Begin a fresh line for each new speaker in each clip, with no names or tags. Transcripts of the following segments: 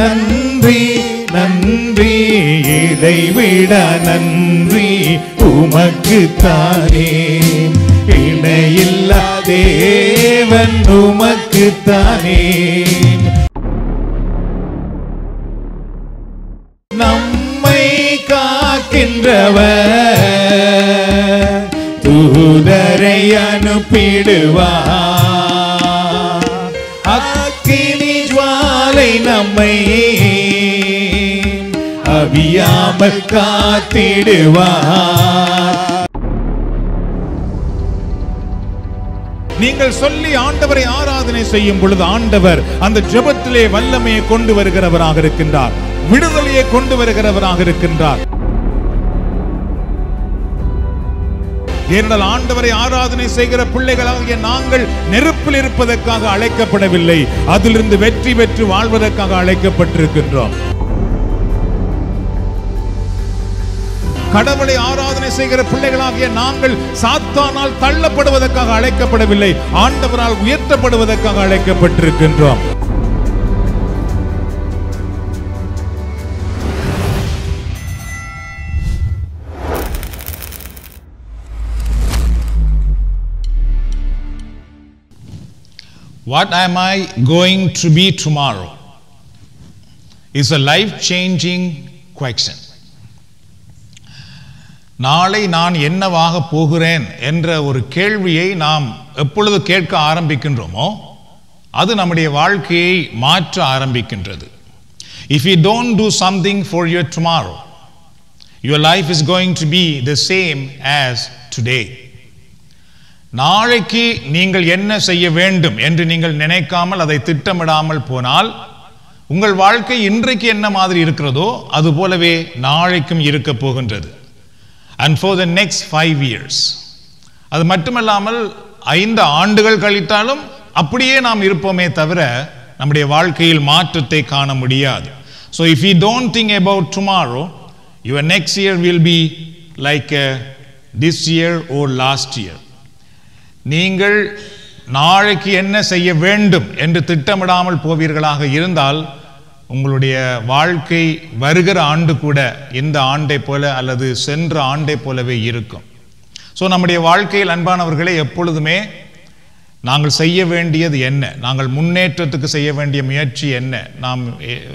நன்றி நன்றி இதைவிட நன்றி உமக்கு தானே. இணையில்லா தேவன் உமக்கு தானே. நம்மை காக்கின்றவர் தூதரை அனுப்பிடுவார். நம்மை அவியாமல் காத்திடுவார். நீங்கள் சொல்லி ஆண்டவரை ஆராதனை செய்யும் பொழுது ஆண்டவர் அந்த ஜெபத்திலே வல்லமையை கொண்டு வருகிறவராக இருக்கின்றார். விடுதலையை கொண்டு வருகிறவராக இருக்கின்றார். ஏனென்றால் ஆண்டவரை ஆராதனை செய்கிற பிள்ளைகளாகிய நாங்கள் நெருப்பில் இருப்பதற்காக அழைக்கப்படவில்லை. அதிலிருந்து வெற்றி பெற்று வாழ்வதற்காக அழைக்கப்பட்டிருக்கின்றோம். கடவுளை ஆராதனை செய்கிற பிள்ளைகளாகிய நாங்கள் சாத்தானால் தள்ளப்படுவதற்காக அழைக்கப்படவில்லை. ஆண்டவரால் உயர்த்தப்படுவதற்காக அழைக்கப்பட்டிருக்கின்றோம்.
What am I going to be tomorrow? is a life changing question. நாளை நான் என்னவாக போகிறேன் என்ற ஒரு கேள்வியை நாம் எப்பொழுது கேட்க ஆரம்பிக்கின்றோமோ அது நம்முடைய வாழ்க்கையை மாற்ற ஆரம்பிக்கின்றது if you don't do something for your tomorrow your life is going to be the same as today நாளைக்கு நீங்கள் என்ன செய்ய வேண்டும் என்று நீங்கள் நினைக்காமல் அதை திட்டமிடாமல் போனால் உங்கள் வாழ்க்கை இன்றைக்கு என்ன மாதிரி இருக்கிறதோ அது போலவே நாளைக்கும் இருக்க போகின்றது. And for the next five years அது மட்டுமல்லாமல் ஐந்து ஆண்டுகள் கழித்தாலும் அப்படியே நாம் இருப்போமே தவிர நம்முடைய வாழ்க்கையில் மாற்றத்தை காண முடியாது. So if you don't think about tomorrow your next year will be like this year or last year நீங்கள் நாளைக்கு என்ன செய்ய வேண்டும் என்று திட்டமிடாமல் போவீர்களாக இருந்தால் உங்களுடைய வாழ்க்கை வருகிற ஆண்டு கூட இந்த ஆண்டை போல அல்லது சென்ற ஆண்டை போலவே இருக்கும். ஸோ நம்முடைய வாழ்க்கையில் அன்பானவர்களே எப்பொழுதுமே நாங்கள் செய்ய வேண்டியது என்ன? நாங்கள் முன்னேற்றத்துக்கு செய்ய வேண்டிய முயற்சி என்ன? நாம்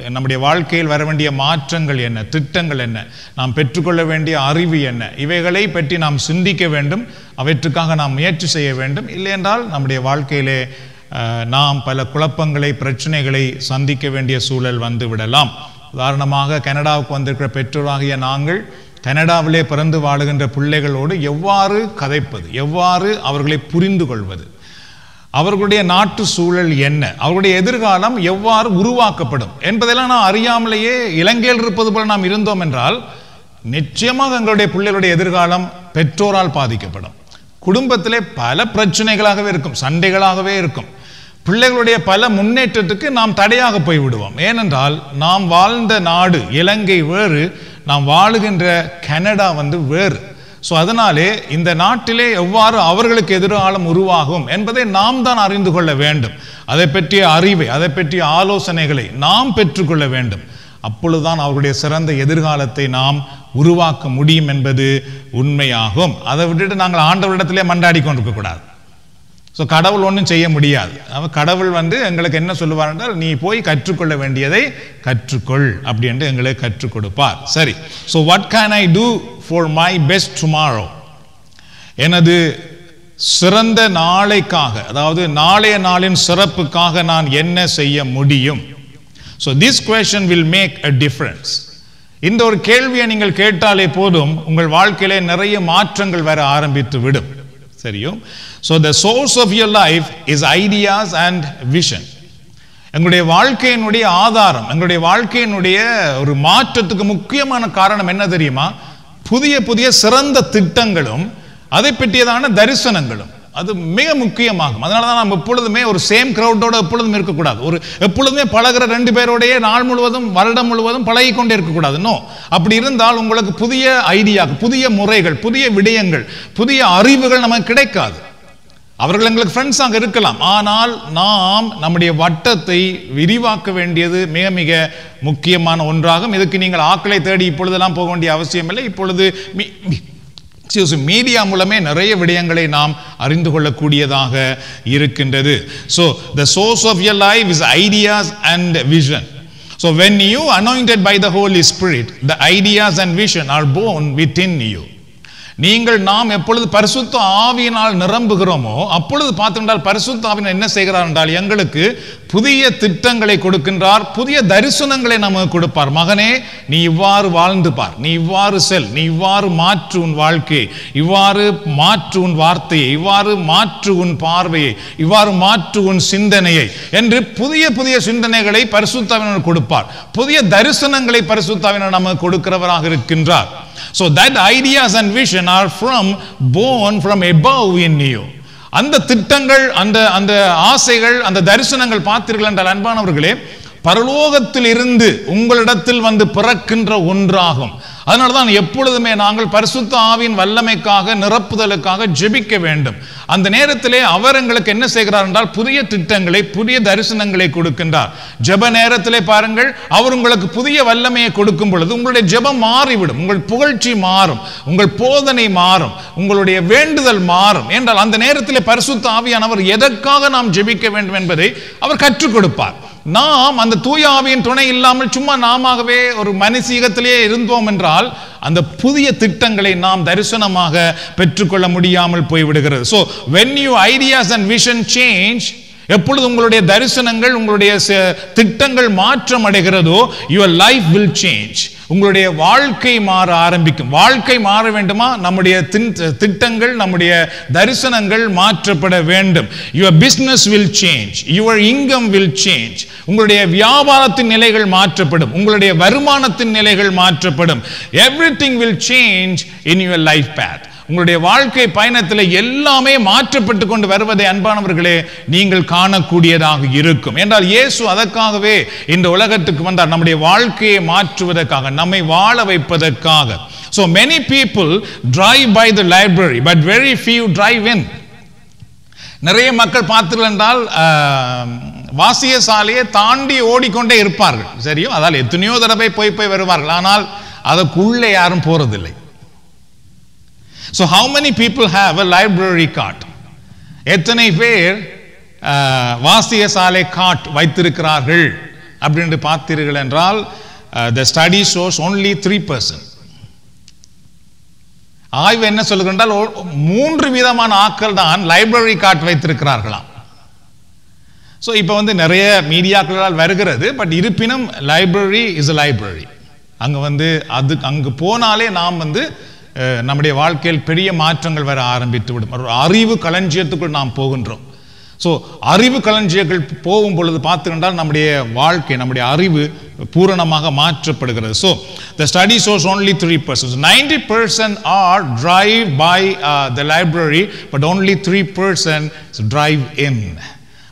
நம்முடைய வாழ்க்கையில் வர வேண்டிய மாற்றங்கள் என்ன? திட்டங்கள் என்ன? நாம் பெற்றுக்கொள்ள வேண்டிய அறிவு என்ன? இவைகளை பற்றி நாம் சிந்திக்க வேண்டும். அவற்றுக்காக நாம் முயற்சி செய்ய வேண்டும். இல்லையென்றால் நம்முடைய வாழ்க்கையிலே நாம் பல குழப்பங்களை பிரச்சனைகளை சந்திக்க வேண்டிய சூழல் வந்து விடலாம். உதாரணமாக கனடாவுக்கு வந்திருக்கிற பெற்றோராகிய நாங்கள் கனடாவிலே பிறந்து வாழுகின்ற பிள்ளைகளோடு எவ்வாறு கதைப்பது? எவ்வாறு அவர்களை புரிந்து கொள்வது அவர்களுடைய நாட்டு சூழல் என்ன? அவர்களுடைய எதிர்காலம் எவ்வாறு உருவாக்கப்படும்? என்பதெல்லாம் நாம் அறியாமலேயே இலங்கையில் இருப்பது போல நாம் இருந்தோம் என்றால் நிச்சயமாக எங்களுடைய பிள்ளைகளுடைய எதிர்காலம் பெற்றோரால் பாதிக்கப்படும். குடும்பத்திலே பல பிரச்சனைகளாகவே இருக்கும் சண்டைகளாகவே இருக்கும். பிள்ளைகளுடைய பல முன்னேற்றத்துக்கு நாம் தடையாக போய் விடுவோம் ஏனென்றால் நாம் வாழ்ந்த நாடு இலங்கை வேறு நாம் வாழுகின்ற கனடா வந்து வேறு. ஸோ அதனாலே இந்த நாட்டிலே எவ்வாறு அவர்களுக்கு எதிர்காலம் உருவாகும் என்பதை நாம் தான் அறிந்து கொள்ள வேண்டும். அதை பற்றிய அறிவை அதை பற்றிய ஆலோசனைகளை நாம் பெற்றுக்கொள்ள வேண்டும். அப்பொழுதுதான் அவர்களுடைய சிறந்த எதிர்காலத்தை நாம் உருவாக்க முடியும் என்பது உண்மையாகும். அதை விட்டுட்டு நாங்கள் ஆண்டவரிடத்திலே மண்டாடி கொண்டிருக்கக்கூடாது ஸோ கடவுள் ஒன்றும் செய்ய முடியாது. அவ கடவுள் வந்து எங்களுக்கு என்ன சொல்லுவார் என்றால் நீ போய் கற்றுக்கொள்ள வேண்டியதை கற்றுக்கொள் அப்படி என்று எங்களுக்கு கற்றுக் கொடுப்பார். சரி. So what can I do for my best tomorrow எனது சிறந்த நாளைக்காக அதாவது நாளைய நாளின் சிறப்புக்காக நான் என்ன செய்ய முடியும்? So this question will make a difference இந்த ஒரு கேள்வியை நீங்கள் கேட்டாலே போதும் உங்கள் வாழ்க்கையிலே நிறைய மாற்றங்கள் வர ஆரம்பித்து விடும். சரியோ so the source of your life is ideas and vision எங்களுடைய வாழ்க்கையினுடைய ஆதாரம் எங்களுடைய வாழ்க்கையினுடைய ஒரு மாற்றத்துக்கு முக்கியமான காரணம் என்ன தெரியுமா? புதிய புதிய சிறந்த திட்டங்களும் அதை பற்றியதான தரிசனங்களும். அது மிக முக்கியமாகும். அதனால தான் நம்ம எப்பொழுதுமே ஒரு சேம் க்ரௌடோட எப்பொழுதும் இருக்கக்கூடாது. ஒரு எப்பொழுதுமே பழகுற ரெண்டு பேரோடையே நாள் முழுவதும் வருடம் முழுவதும் பழகி கொண்டே இருக்கக்கூடாது. நோ அப்படி இருந்தால் உங்களுக்கு புதிய ஐடியா புதிய முறைகள் புதிய விடயங்கள் புதிய அறிவுகள் நமக்கு கிடைக்காது. அவர்கள் எங்களுக்கு ஃப்ரெண்ட்ஸ் அங்கே இருக்கலாம். ஆனால் நாம் நம்முடைய வட்டத்தை விரிவாக்க வேண்டியது மிக மிக முக்கியமான ஒன்றாகும். இதுக்கு நீங்கள் ஆக்களை தேடி இப்பொழுதெல்லாம் போக வேண்டிய அவசியம் இல்லை இப்பொழுது மீடியா மூலமே நிறைய விடயங்களை நாம் அறிந்து கொள்ளக்கூடியதாக இருக்கின்றது. So the source of your life is ideas and vision so when you anointed by the Holy Spirit the ideas and vision are born within you நீங்கள் நாம் எப்பொழுது பரிசுத்த ஆவியினால் நிரம்புகிறோமோ அப்பொழுது பார்த்துட்டால் பரிசுத்த ஆவினால் என்ன செய்கிறார் என்றால் எங்களுக்கு புதிய திட்டங்களை கொடுக்கின்றார் புதிய தரிசனங்களை நமக்கு கொடுப்பார். மகனே நீ இவ்வாறு வாழ்ந்து பார். நீ இவ்வாறு செல். நீ இவ்வாறு மாற்று உன் வாழ்க்கையை இவ்வாறு மாற்று உன் வார்த்தையை. இவ்வாறு மாற்று உன் பார்வையை. இவ்வாறு மாற்று உன் சிந்தனையை என்று புதிய புதிய சிந்தனைகளை பரிசுத்தாவினர் கொடுப்பார். புதிய தரிசனங்களை பரிசுத்தாவினர் நமக்கு கொடுக்கிறவராக இருக்கின்றார். So that ideas and vision are from born from above in you. அந்த திட்டங்கள் அந்த அந்த ஆசைகள் அந்த தரிசனங்கள் பார்த்தீர்கள் என்றால் அன்பானவர்களே பரலோகத்தில் இருந்து உங்களிடத்தில் வந்து பிறக்கின்ற ஒன்றாகும் அதனால தான் எப்பொழுதுமே நாங்கள் பரிசுத்த ஆவியின் வல்லமைக்காக நிரப்புதலுக்காக ஜெபிக்க வேண்டும். அந்த நேரத்திலே அவர் எங்களுக்கு என்ன செய்கிறார் என்றால் புதிய திட்டங்களை புதிய தரிசனங்களை கொடுக்கின்றார். ஜெப நேரத்திலே பாருங்கள் அவர் உங்களுக்கு புதிய வல்லமையை கொடுக்கும் பொழுது உங்களுடைய ஜெபம் மாறிவிடும். உங்கள் புகழ்ச்சி மாறும். உங்கள் போதனை மாறும். உங்களுடைய வேண்டுதல் மாறும். என்றால் அந்த நேரத்திலே பரிசுத்த ஆவியானவர் எதற்காக நாம் ஜெபிக்க வேண்டும் என்பதை அவர் கற்றுக் கொடுப்பார். நாம் அந்த தூயாவியின் துணை இல்லாமல் சும்மா நாமாகவே ஒரு மனுசீகத்திலேயே இருந்தோம் என்றால் அந்த புதிய திட்டங்களை நாம் தரிசனமாக பெற்றுக்கொள்ள முடியாமல் போய்விடுகிறது. So when you ideas and vision change எப்பொழுது உங்களுடைய தரிசனங்கள் உங்களுடைய ச- திட்டங்கள் மாற்றம் அடைகிறதோ யுவர் லைஃப் வில் சேஞ்ச் உங்களுடைய வாழ்க்கை மாற ஆரம்பிக்கும். வாழ்க்கை மாற வேண்டுமா? நம்முடைய தின்- திட்டங்கள் நம்முடைய தரிசனங்கள் மாற்றப்பட வேண்டும். Your business will change your income will change உங்களுடைய வியாபாரத்தின் நிலைகள் மாற்றப்படும். உங்களுடைய வருமானத்தின் நிலைகள் மாற்றப்படும். Everything will change in your life path உங்களுடைய வாழ்க்கை பயணத்தில் எல்லாமே மாற்றப்பட்டு கொண்டு வருவதை அன்பானவர்களே நீங்கள் காணக்கூடியதாக இருக்கும். என்றால் இயேசு அதற்காகவே இந்த உலகத்துக்கு வந்தார். நம்முடைய வாழ்க்கையை மாற்றுவதற்காக நம்மை வாழ வைப்பதற்காக. So many people drive by the library but very few drive in நிறைய மக்கள் பார்த்தீர்கள் என்றால் வாசிய சாலையை தாண்டி ஓடிக்கொண்டே இருப்பார்கள். சரியோ அதால் எத்தனையோ தடவை போய் போய் வருவார்கள். ஆனால் அதற்குள்ளே யாரும் போறதில்லை. So how many people have a library card எத்தனை பேர் வாசிய சாலை காட் வைத்திருக்கிறார்கள் அப்படின்னு பார்த்தீர்கள் என்றால் the study shows only three percent ஆய்வு என்ன சொல்லுகின்றால் மூன்று விதமான ஆக்கள் தான் லைப்ரரி கார்டு வைத்திருக்கிறார்களாம். ஸோ இப்போ வந்து நிறைய மீடியாக்களால் வருகிறது பட் இருப்பினும் லைப்ரரி இஸ் அ லைப்ரரி அங்கே வந்து அது அங்கு போனாலே நாம் வந்து நம்முடைய வாழ்க்கையில் பெரிய மாற்றங்கள் வர ஆரம்பித்து விடும். ஒரு அறிவு களஞ்சியத்துக்குள் நாம் போகின்றோம். ஸோ அறிவு களஞ்சியங்கள் போகும் பொழுது பார்த்துக்கிட்டால் நம்முடைய வாழ்க்கை நம்முடைய அறிவு பூரணமாக மாற்றப்படுகிறது. So the study source only three percent ninety percent are drive by the library but only three percent drive in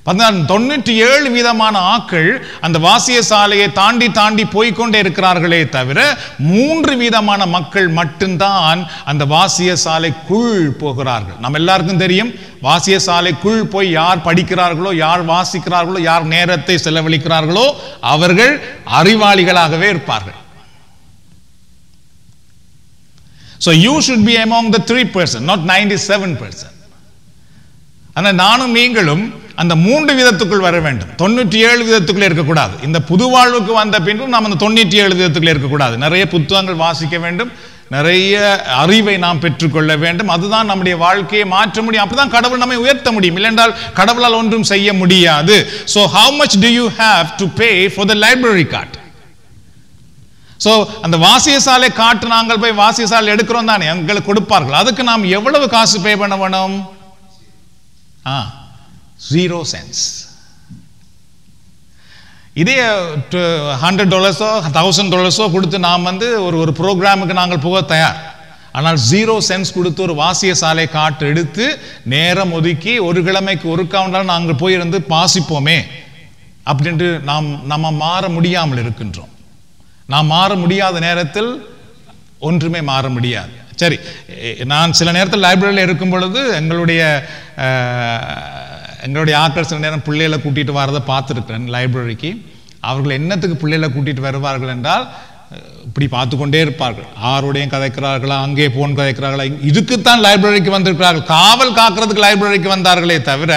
தொண்ணூற்றி ஏழு வீதமான ஆக்கள் அந்த வாசிய சாலையை தாண்டி தாண்டி போய்க்கொண்டே இருக்கிறார்களே தவிர மூன்று வீதமான மக்கள் மட்டும்தான் அந்த வாசிய சாலைக்குள் போகிறார்கள் நம்ம எல்லாருக்கும் தெரியும் வாசிய சாலைக்குள் போய் யார் படிக்கிறார்களோ யார் வாசிக்கிறார்களோ யார் நேரத்தை செலவழிக்கிறார்களோ அவர்கள் அறிவாளிகளாகவே இருப்பார்கள் so you should be be among the three percent, not 97 percent. ஆனால் நானும் நீங்களும் அந்த மூன்று விதத்துக்குள் வர வேண்டும். தொண்ணூற்றி ஏழு விதத்துக்குள்ளே இருக்கக்கூடாது. இந்த புது வாழ்வுக்கு வந்த பின்பும் நாம் அந்த தொண்ணூற்றி ஏழு விதத்துக்குள்ளே இருக்கக்கூடாது. நிறைய புத்தகங்கள் வாசிக்க வேண்டும். நிறைய அறிவை நாம் பெற்றுக்கொள்ள வேண்டும். அதுதான் நம்முடைய வாழ்க்கையை மாற்ற முடியும். அப்பதான் கடவுள் நம்மை உயர்த்த முடியும். இல்லைன்றால் கடவுளால் ஒன்றும் செய்ய முடியாது. So how much do you have to pay for the library card so அந்த வாசியசாலை காட்டு நாங்கள் போய் வாசியசாலை எடுக்கிறோம் தானே. எங்களுக்கு கொடுப்பார்கள். அதுக்கு நாம் எவ்வளவு காசு பே பண்ண வேணும்? ஆ. ஜீரோ சென்ஸ் இதே ஹண்ட்ரட் டாலர்ஸோ தௌசண்ட் டாலர்ஸோ கொடுத்து நாம் வந்து ஒரு ஒரு ப்ரோக்ராமுக்கு நாங்கள் போக தயார். ஆனால் ஜீரோ சென்ஸ் கொடுத்து ஒரு வாசிய சாலை காட்டு எடுத்து நேரம் ஒதுக்கி ஒரு கிழமைக்கு ஒரு கவுண்டால் நாங்கள் போயிருந்து பாசிப்போமே அப்படின்ட்டு நாம் நம்ம மாற முடியாமல் இருக்கின்றோம். நாம் மாற முடியாத நேரத்தில் ஒன்றுமே மாற முடியாது. சரி நான் சில நேரத்தில் லைப்ரரியில் இருக்கும் பொழுது எங்களுடைய எங்களுடைய ஆட்கள் சில நேரம் பிள்ளைகளை கூட்டிட்டு வரதை பார்த்துருக்கிறேன் லைப்ரரிக்கு அவர்கள் என்னத்துக்கு பிள்ளைகளை கூட்டிட்டு வருவார்கள் என்றால் இப்படி பார்த்து கொண்டே இருப்பார்கள். ஆரோடையும் கதைக்கிறார்களா அங்கே போன் கதைக்கிறார்களா இதுக்குத்தான் லைப்ரரிக்கு வந்திருக்கிறார்கள். காவல் காக்கிறதுக்கு லைப்ரரிக்கு வந்தார்களே தவிர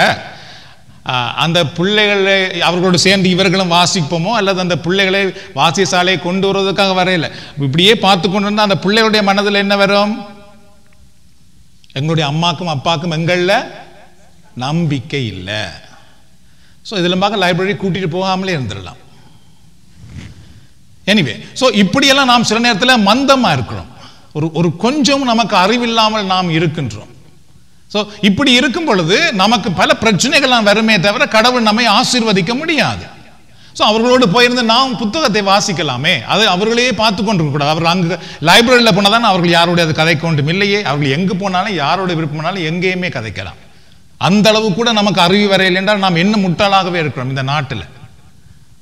அந்த பிள்ளைகளை அவர்களோடு சேர்ந்து இவர்களும் வாசிப்போமோ அல்லது அந்த பிள்ளைகளை வாசியசாலையை கொண்டு வருவதற்காக வரையில இப்படியே பார்த்து கொண்டு இருந்தால் அந்த பிள்ளைகளுடைய மனதில் என்ன வரும்? எங்களுடைய அம்மாக்கும் அப்பாக்கும் எங்களில் நம்பிக்கை இல்லை. ஸோ இதில் பார்க்க லைப்ரரி கூட்டிகிட்டு போகாமலே இருந்துடலாம். எனிவே ஸோ இப்படியெல்லாம் நாம் சில நேரத்தில் மந்தமாக இருக்கிறோம். ஒரு ஒரு கொஞ்சம் நமக்கு அறிவில்லாமல் நாம் இருக்கின்றோம். ஸோ இப்படி இருக்கும் பொழுது நமக்கு பல பிரச்சனைகள் வருமே தவிர கடவுள் நம்மை ஆசீர்வதிக்க முடியாது. ஸோ அவர்களோடு போயிருந்து நாம் புத்தகத்தை வாசிக்கலாமே. அது அவர்களே பார்த்து கொண்டு கூடாது அவர்கள் அங்கு லைப்ரரியில் போனால் தான் அவர்கள் யாருடைய அது கதை கொண்டும் இல்லையே அவர்கள் எங்கு போனாலும் யாரோட விருப்பம்னாலும் எங்கேயுமே கதைக்கலாம். அந்த அளவு கூட நமக்கு அறிவு வரையில் என்றால் நாம் என்ன முட்டாளாகவே இருக்கிறோம் இந்த நாட்டில்.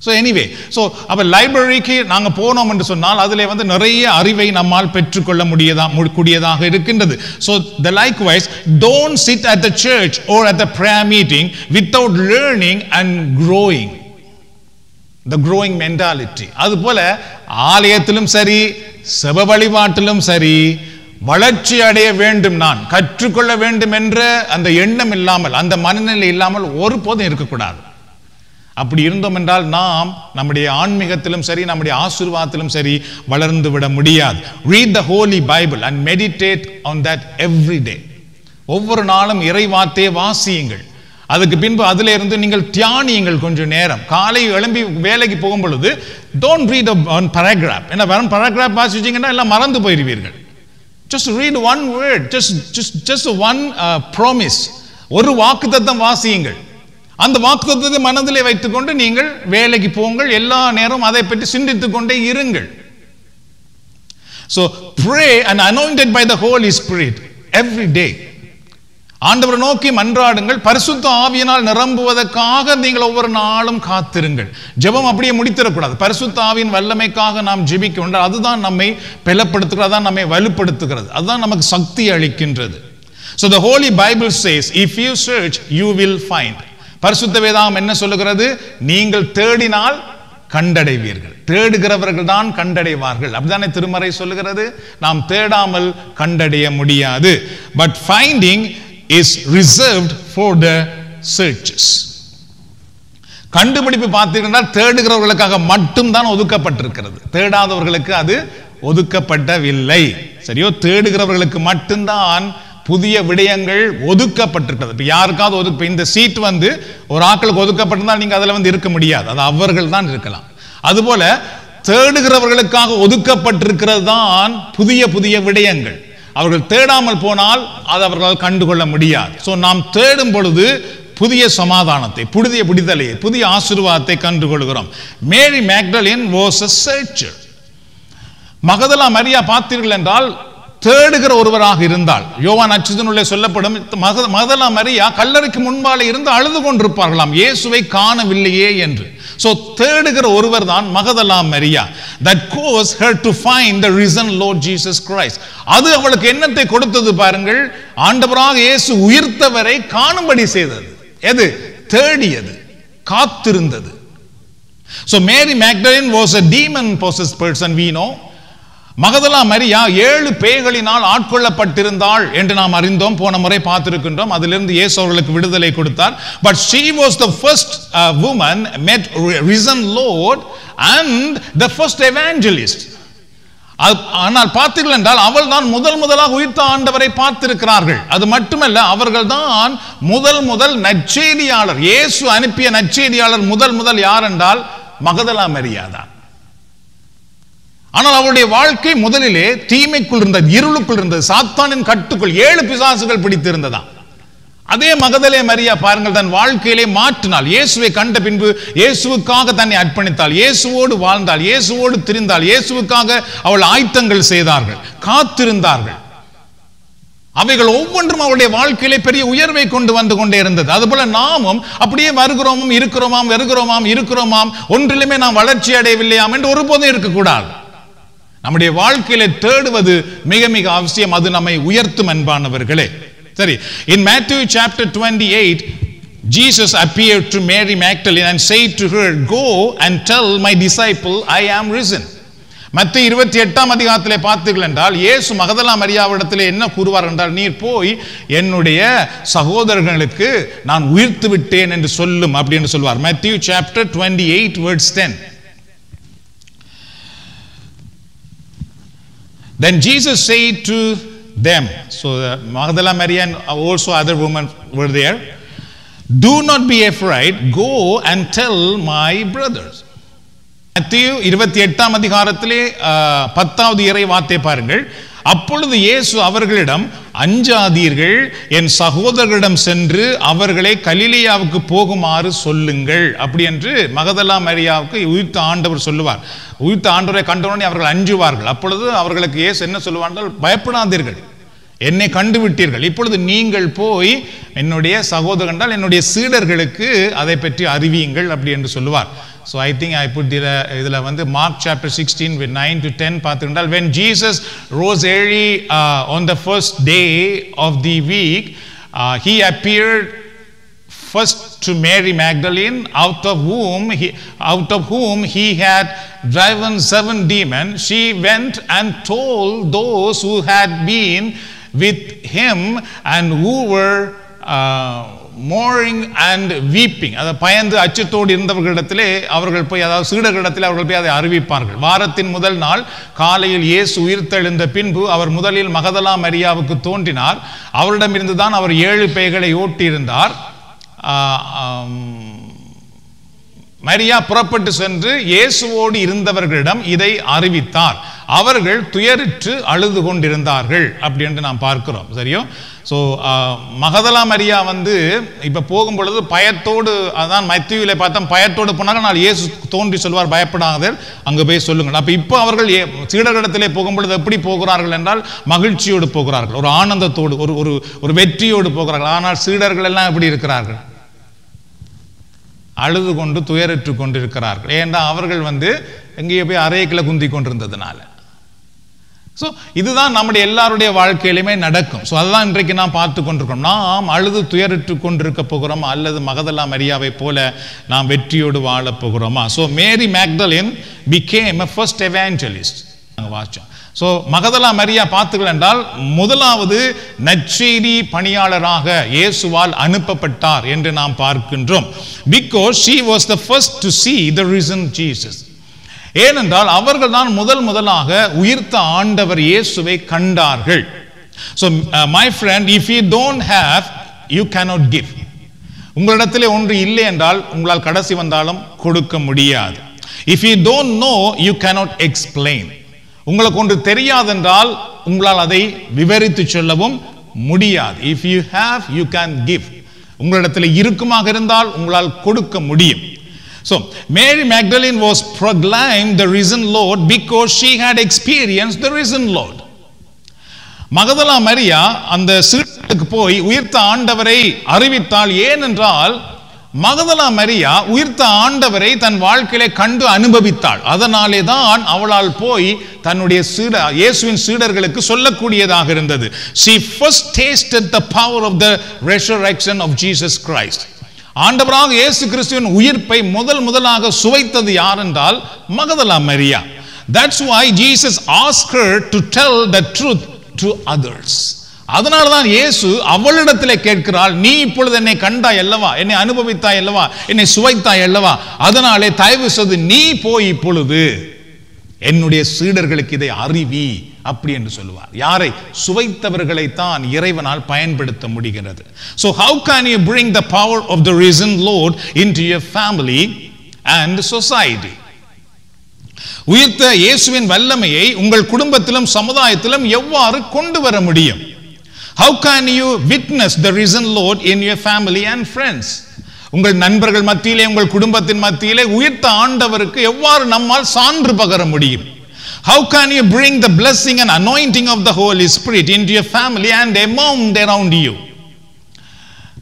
ஸோ எனிவே ஸோ அப்போ லைப்ரரிக்கு நாங்கள் போனோம் என்று சொன்னால் அதில் வந்து நிறைய அறிவை நம்மால் பெற்றுக்கொள்ள முடியதா கூடியதாக இருக்கின்றது. So the likewise don't sit at the church or at the prayer meeting without learning and growing the growing mentality அதுபோல ஆலயத்திலும் சரி செப வழிபாட்டிலும் சரி வளர்ச்சி அடைய வேண்டும் நான் கற்றுக்கொள்ள வேண்டும் என்ற அந்த எண்ணம் இல்லாமல் அந்த மனநிலை இல்லாமல் ஒருபோதும் இருக்கக்கூடாது. அப்படி இருந்தோம் என்றால் நாம் நம்முடைய ஆன்மீகத்திலும் சரி நம்முடைய ஆசீர்வாதத்திலும் சரி வளர்ந்து விட முடியாது. Read the Holy Bible and meditate on that every day ஒவ்வொரு நாளும் இறைவாத்தையே வாசியுங்கள். அதுக்கு பின்பு அதுல இருந்து நீங்கள் தியானியுங்கள் கொஞ்சம் நேரம். காலை எழும்பி வேலைக்கு போகும் பொழுது டோன்ட் ரீட் ஒன் paragraph. ஏன்னா வெறும் paragraph வாசிச்சிங்கன்னா எல்லாம் மறந்து போயிடுவீர்கள் Just read one word, just, just, just one uh, promise. ஒரு வாக்குத்தத்தம் வாசியுங்கள் அந்த வாக்குத்தத்தை மனதிலே வைத்துக்கொண்டு நீங்கள் வேலைக்கு போங்கள் எல்லா நேரம் அதை பற்றி சிந்தித்துக் கொண்டே இருங்கள் so pray and anointed by the Holy Spirit every day ஆண்டவரை நோக்கி மன்றாடுங்கள். பரிசுத்த ஆவியினால் நிரம்புவதற்காக நீங்கள் ஒவ்வொரு நாளும் காத்திருங்கள். ஜெபம் அப்படியே முடித்திடக்கூடாது. பரிசுத்த ஆவியின் வல்லமைக்காக நாம் ஜெபிக்க வேண்டும். அதுதான் நம்மை பலப்படுத்துகிறது. அதான் நம்மை வலுப்படுத்துகிறது. அதுதான் நமக்கு சக்தி அளிக்கின்றது. So the Holy Bible says if you search you will find பரிசுத்த வேதாகம் என்ன சொல்லுகிறது? நீங்கள் தேடினால் கண்டடைவீர்கள். தேடுகிறவர்கள் தான் கண்டடைவார்கள். அப்படிதானே திருமறை சொல்லுகிறது? நாம் தேடாமல் கண்டடைய முடியாது. But finding is reserved for the searchers கண்டுபிடிப்பு பார்த்தீங்கன்னா தேடுகிறவர்களுக்காக மட்டும்தான் ஒதுக்கப்பட்டிருக்கிறது. தேடாதவர்களுக்கு அது ஒதுக்கப்படவில்லை சரியோ? தேடுகிறவர்களுக்கு மட்டும்தான் புதிய விடயங்கள் ஒதுக்கப்பட்டிருக்கிறது. இப்போ யாருக்காவது ஒதுக்கு இந்த சீட் வந்து ஒரு ஆட்களுக்கு ஒதுக்கப்பட்டிருந்தால் நீங்கள் அதில் வந்து இருக்க முடியாது. அது அவர்கள் தான் இருக்கலாம். அதுபோல தேடுகிறவர்களுக்காக ஒதுக்கப்பட்டிருக்கிறது தான் புதிய புதிய விடயங்கள். அவர்கள் தேடாமல் போனால் அது அவர்களால் கண்டுகொள்ள முடியாது. ஸோ நாம் தேடும் பொழுது புதிய சமாதானத்தை புதிய விடுதலையை புதிய ஆசீர்வாதத்தை கண்டுகொள்கிறோம். Mary Magdalene was a searcher Magdala Mariya பார்த்தீர்கள் என்றால் தேடுகிற ஒருவராக இருந்தால் யோவான் அச்சுதனுள்ளே சொல்லப்படும் மக மகதலா மரியா கல்லறைக்கு முன்பாலே இருந்து அழுது கொண்டிருப்பார்களாம். இயேசுவை காணவில்லையே என்று. ஸோ தேடுகிற ஒருவர் தான் Magdala Mariya. That goes her to find the risen Lord Jesus Christ அது அவளுக்கு என்னத்தை கொடுத்தது பாருங்கள். ஆண்டவராக இயேசு உயிர்த்தவரை காணும்படி செய்தது. எது? தேடியது. காத்திருந்தது. So Mary Magdalene was a demon possessed person we. Magdala Mariya ஏழு பேய்களினால் ஆட்கொள்ளப்பட்டிருந்தாள் என்று நாம் அறிந்தோம். போன முறை பார்த்திருக்கின்றோம். அதிலிருந்து இயேசு அவர்களுக்கு விடுதலை கொடுத்தார். But she was the first woman met risen Lord and the first evangelist அது- ஆனால் பார்த்தீர்கள் என்றால் அவள் தான் முதல் முதலாக உயிர்த்த ஆண்டவரை பார்த்திருக்கிறார்கள். அது மட்டுமல்ல அவர்கள் தான் முதல் முதல் நற்செய்தியாளர். இயேசு அனுப்பிய நற்செய்தியாளர் முதல் முதல் யார் என்றால் மகதலா மரியாதான் ஆனால் அவருடைய வாழ்க்கை முதலிலே தீமைக்குள் இருந்தது இருளுக்குள் இருந்தது. சாத்தானின் கட்டுக்குள் ஏழு பிசாசுகள் பிடித்திருந்ததா அதே மகதலே மரியா பாருங்கள் தன் வாழ்க்கையிலே மாற்றினாள். இயேசுவை கண்ட பின்பு இயேசுவுக்காக தன்னை அர்ப்பணித்தாள். இயேசுவோடு வாழ்ந்தாள். இயேசுவோடு திரிந்தாள். இயேசுவுக்காக அவள் ஆயத்தங்கள் செய்தார்கள் காத்திருந்தார்கள். அவைகள் ஒவ்வொன்றும் அவருடைய வாழ்க்கையிலே பெரிய உயர்வை கொண்டு வந்து கொண்டே இருந்தது. அதுபோல நாமும் அப்படியே வருகிறோமும் இருக்கிறோமாம் வருகிறோமாம் இருக்கிறோமாம் ஒன்றிலுமே நாம் வளர்ச்சி அடையவில்லையாம் என்று ஒருபோதும் இருக்கக்கூடாது. நம்முடைய வாழ்க்கையில தேடுவது மிக மிக அவசியம். அது நம்மை உயர்த்தும் அன்பானவர்களே. சரி in Matthew chapter 28 Jesus appeared to Mary Magdalene and said to her, Go and tell my disciple, I am risen. மத்த இருபத்தி எட்டாம் அதிகாரத்திலே பார்த்தீர்கள் என்றால் இயேசு மகதலா மரியாவிடத்தில் என்ன கூறுவார் என்றால் நீர் போய் என்னுடைய சகோதரர்களுக்கு நான் உயிர்த்து விட்டேன் என்று சொல்லும் அப்படின்னு சொல்வார். Matthew chapter twenty eight words ten Then Jesus said to them, so uh, Magdala Mary and also other women were there, Do not be afraid, go and tell my brothers. மத்திய இருபத்தி எட்டாம் அதிகாரத்திலே அஹ், பத்தாவது இறை வார்த்தை பாருங்கள் அப்பொழுது இயேசு அவர்களிடம் அஞ்சாதீர்கள் என் சகோதரர்களிடம் சென்று அவர்களை கலிலியாவுக்கு போகுமாறு சொல்லுங்கள். அப்படி என்று மகதலா மரியாவுக்கு உயிர்த்த ஆண்டவர் சொல்லுவார். உயிர்த்த ஆண்டவரை கண்டவுடனே அவர்கள் அஞ்சுவார்கள். அப்பொழுது அவர்களுக்கு இயேசு என்ன சொல்லுவார்கள்? பயப்படாதீர்கள். என்னை கண்டுவிட்டீர்கள். இப்பொழுது நீங்கள் போய் என்னுடைய சகோதரர் என்னுடைய சீடர்களுக்கு அதை பற்றி அறிவியுங்கள் அப்படி என்று சொல்லுவார். So I think I put இதில் இதில் வந்து Mark chapter sixteen with nine to ten பார்த்துக்கிட்டால் when Jesus rose early on the first day of the week he appeared first to Mary Magdalene, out of whom he, out of whom he had driven seven demons. She went and told those who had been with him and who were uh, mourning and weeping அதை பயந்து அச்சத்தோடு இருந்தவர்களிடத்திலே அவர்கள் போய் அதாவது சீடர்களிடத்தில் அவர்கள் போய் அதை அறிவிப்பார்கள். வாரத்தின் முதல் நாள் காலையில் இயேசு உயிர்த்தெழுந்த பின்பு அவர் முதலில் மகதலா மரியாவுக்கு தோன்றினார். அவரிடமிருந்து தான் அவர் ஏழு பேய்களை ஓட்டியிருந்தார். மரியா புறப்பட்டு சென்று இயேசுவோடு இருந்தவர்களிடம் இதை அறிவித்தார். அவர்கள் துயரிற்று அழுது கொண்டிருந்தார்கள் அப்படி என்று நாம் பார்க்கிறோம். சரியோ ஸோ uh, மகதலா மரியா வந்து இப்போ போகும் பொழுது பயத்தோடு அதான் மத்தியில் பார்த்தா பயத்தோடு போனாங்க. நான் ஏசு தோன்றி சொல்வார் பயப்படாதீர். அங்கே போய் சொல்லுங்கள். அப்போ இப்போ அவர்கள் ஏ- சீடர்களிடத்திலே போகும் பொழுது எப்படி போகிறார்கள் என்றால் மகிழ்ச்சியோடு போகிறார்கள். ஒரு ஆனந்தத்தோடு ஒரு ஒரு ஒரு வெற்றியோடு போகிறார்கள். ஆனால் சீடர்கள் எல்லாம் எப்படி இருக்கிறார்கள்? அழுது கொண்டு துயரற்று கொண்டிருக்கிறார்கள். ஏன்னா அவர்கள் வந்து எங்கேயோ போய் அறையக்கில் குந்தி கொண்டிருந்ததுனால. ஸோ இதுதான் நம்முடைய எல்லாருடைய வாழ்க்கையிலுமே நடக்கும். ஸோ அதுதான் இன்றைக்கு நாம் பார்த்து கொண்டிருக்கோம். நாம் அழுது துயரிட்டு கொண்டிருக்க போகிறோமா? அல்லது மகதல்லா மரியாவை போல நாம் வெற்றியோடு வாழப் போகிறோமா? So Mary Magdalene became a first evangelist நாங்கள் வாச்சோம் ஸோ மகதலா மரியா பார்த்துகள் என்றால் முதலாவது நச்செய்தி பணியாளராக இயேசுவால் அனுப்பப்பட்டார் என்று நாம் பார்க்கின்றோம். Because she was the first to see the risen Jesus ஏனென்றால் அவர்கள் தான் முதல் முதலாக உயிர்த்த ஆண்டவர் இயேசுவை கண்டார்கள். So my friend if you don't have you cannot give உங்களிடத்திலே ஒன்று இல்லை என்றால் உங்களால் கடைசி வந்தாலும் கொடுக்க முடியாது. If you don't know you cannot explain உங்களுக்கு ஒன்று தெரியாதென்றால் உங்களால் அதை விவரித்து சொல்லவும் முடியாது. If you have you can give உங்களிடத்தில் இருக்குமாக இருந்தால் உங்களால் கொடுக்க முடியும். So, Mary Magdalene was proclaimed the risen Lord because she had experienced the risen Lord. Magdala Maria அந்த சிறுத்துக்கு போய் உயிர்த்த ஆண்டவரை அறிவித்தாள் ஏனென்றால் மகதலா மரியா உயிர்த்த ஆண்டவரை தன் வாழ்க்கையில கண்டு அனுபவித்தாள் அதனாலே தான் அவளால் போய் தன்னுடைய சீட இயேசுவின் சீடர்களுக்கு சொல்லக்கூடியதாக இருந்தது she first tasted the power of the resurrection of Jesus Christ ஆண்டவராக இயேசு கிறிஸ்துவின் உயிர்ப்பை முதல் முதலாக சுவைத்தது யார் என்றால் Magdala Mariya. That's why Jesus asked to tell the truth to others others. அதனால தான் இயேசு அவளிடத்திலே கேட்கிறாள் நீ இப்பொழுது என்னை கண்டாய் அல்லவா? என்னை அனுபவித்தாய் அல்லவா? என்னை சுவைத்தாய் அல்லவா? அதனாலே தயவு செய்து நீ போய் இப்பொழுது என்னுடைய சீடர்களுக்கு இதை அறிவி. அப்படி என்று சொல்லுவார். யாரை? சுவைத்தவர்களை தான் இறைவனால் பயன்படுத்த முடிகிறது. So how can you bring the power of the risen Lord into your family and society உயிர்த்த இயேசுவின் வல்லமையை உங்கள் குடும்பத்திலும் சமுதாயத்திலும் எவ்வாறு கொண்டு வர முடியும்? How can you witness the risen Lord in your family and friends உங்கள் நண்பர்கள் மத்தியிலே உங்கள் குடும்பத்தின் மத்தியிலே உயிர்த்த ஆண்டவருக்கு எவ்வாறு நம்மால் சான்று பகர முடியும்? How can you bring the blessing and anointing of the holy spirit into your family and among around you?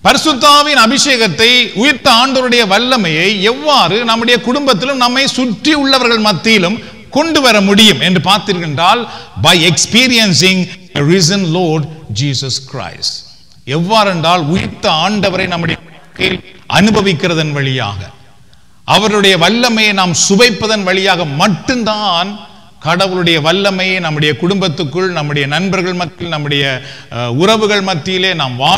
பரிசுத்தாவின் அபிஷேகத்தை உயிர்த்த ஆண்டவருடைய வல்லமையை எவ்வாறு நம்முடைய குடும்பத்திலும் நம்மை சுற்றி உள்ளவர்கள் மத்தியிலும் கொண்டு வர முடியும் என்று பார்த்தீர்கள் by experiencing risen Lord Jesus Christ எவ்வாறென்றால் உயிர்த்த ஆண்டவரை நம்முடைய அனுபவிக்கிறதன் வழியாக அவருடைய வல்லமையை நாம் சுவைப்பதன் வழியாக மட்டும்தான் கடவுளுடைய வல்லமையை நம்முடைய குடும்பத்துக்குள் நம்முடைய நண்பர்கள் மத்தியில் நம்முடைய உறவுகள் மத்தியிலே நாம் வா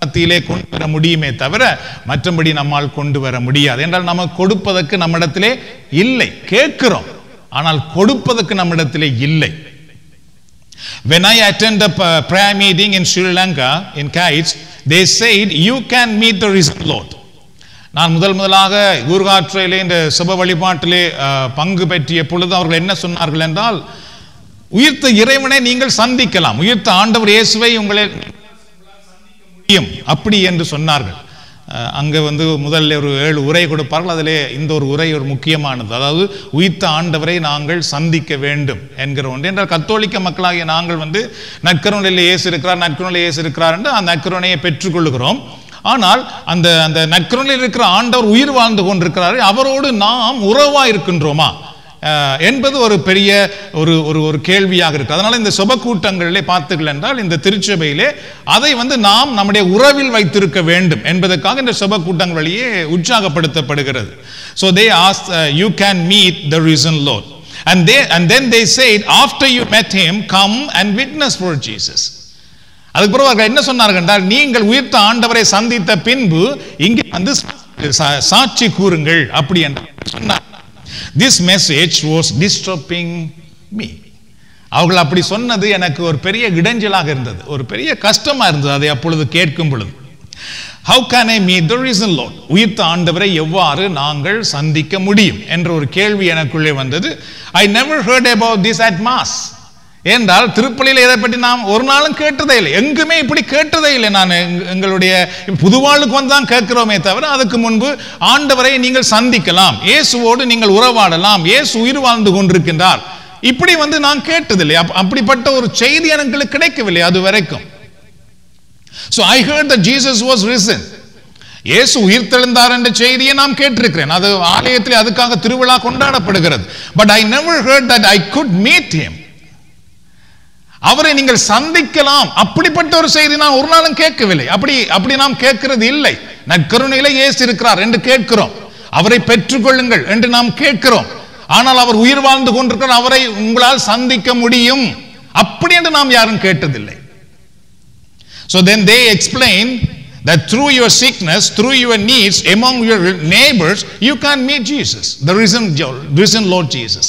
மத்தியிலே கொண்டு வர முடியுமே தவிர மற்றபடி நம்மால் கொண்டு வர முடியாது. என்றால் நம்ம கொடுப்பதற்கு நம்மிடத்திலே இல்லை. கேட்கிறோம். ஆனால் கொடுப்பதற்கு நம்மிடத்திலே இல்லை. When I attend a uh, prayer meeting in Sri Lanka, in Kites, they said, You can meet the risen Lord. நான் முதல் முதலாக ஊர்காற்றையிலே இந்த சிவ வழிபாட்டிலே பங்கு பெற்றிய பொழுது அவர்கள் என்ன சொன்னார்கள் என்றால் உயிர்த்த இறைவனை நீங்கள் சந்திக்கலாம். உயிர்த்த ஆண்டவர் இயேசுவை உங்களை முடியும். அப்படி என்று சொன்னார்கள். அங்கே வந்து முதல்ல ஒரு ஏழு உரை கொடுப்பார்கள். அதிலே இந்த ஒரு உரை ஒரு முக்கியமானது. அதாவது உயிர்த்த ஆண்டவரை நாங்கள் சந்திக்க வேண்டும் என்கிற ஒன்று. என்றால் கத்தோலிக்க மக்களாகிய நாங்கள் வந்து நற்கருணையில் இயேசு இருக்கிறார் நற்கருணையில் இயேசு இருக்கிறார் என்று அந்த நற்கருணையை பெற்றுக்கொள்கிறோம் ஆனால் அந்த அந்த நற்கருணையில் இருக்கிற ஆண்டவர் உயிர் வாழ்ந்து கொண்டிருக்கிறார் அவரோடு நாம் உறவா இருக்கின்றோமா என்பது ஒரு பெரிய ஒரு ஒரு ஒரு கேள்வியாக இருக்குது அதனால் இந்த சுப கூட்டங்களிலே பார்த்தீர்கள் என்றால் இந்த திருச்சபையிலே அதை வந்து நாம் நம்முடைய உறவில் வைத்திருக்க வேண்டும் என்பதற்காக இந்த சுப கூட்டங்கள் வழியே உற்சாகப்படுத்தப்படுகிறது. So they as you can meet the risen Lord and they and then they said after you met him come and witness for Jesus அதுக்கு பிறகு அவர்கள் என்ன சொன்னார்கள் என்றால் நீங்கள் உயிர்த்த ஆண்டவரை சந்தித்த பின்பு இங்கே வந்து சா- சாட்சி கூறுங்கள் அப்படி என்று சொன்னார். This message was disturbing me அவர்கள் அப்படி சொன்னது எனக்கு ஒரு பெரிய இடைஞ்சலாக இருந்தது ஒரு பெரிய கஷ்டமா இருந்தது அதை அப்பொழுது கேட்கும் பொழுது. How can I meet the risen Lord உயிர்த்த ஆண்டவரை எவ்வாறு நாங்கள் சந்திக்க முடியும்? என்ற ஒரு கேள்வி எனக்குள்ளே வந்தது. I never heard about this at mass என்றால் திருப்பலியில் இதை பற்றி நாம் ஒரு நாளும் கேட்டதே இல்லை. எங்குமே இப்படி கேட்டதே இல்லை. நான் எங்களுடைய புதுவாளுக்கு வந்து தான் கேட்கிறோமே தவிர அதுக்கு முன்பு ஆண்டவரை நீங்கள் சந்திக்கலாம். இயேசுவோடு நீங்கள் உறவாடலாம். இயேசு உயிர் வாழ்ந்து கொண்டிருக்கின்றார். இப்படி வந்து நான் கேட்டதில்லை. அப்படிப்பட்ட ஒரு செய்தி எனக்கு கிடைக்கவில்லை அது வரைக்கும். So I heard the Jesus was risen. Yesu உயிர்த்தெழுந்தார் என்ற செய்தியை நாம் கேட்டிருக்கிறேன். அது ஆலயத்தில் அதுக்காக திருவிழா கொண்டாடப்படுகிறது. But I never heard that I could meet him அவரை நீங்கள் சந்திக்கலாம். அப்படிப்பட்ட ஒரு செய்தி நான் ஒரு நாளும் கேட்கவில்லை. அப்படி அப்படி நாம் கேட்கிறது இல்லை. நற்கருணையில ஏசி இருக்கிறார் என்று கேட்கிறோம். அவரை பெற்றுக்கொள்ளுங்கள் என்று நாம் கேட்கிறோம். ஆனால் அவர் உயிர் வாழ்ந்து கொண்டிருக்கிறார். அவரை உங்களால் சந்திக்க முடியும். அப்படி என்று நாம் யாரும் கேட்டதில்லை. So then they explain that through your sickness, through your needs, among your neighbors, you can meet Jesus, the risen risen Lord Jesus.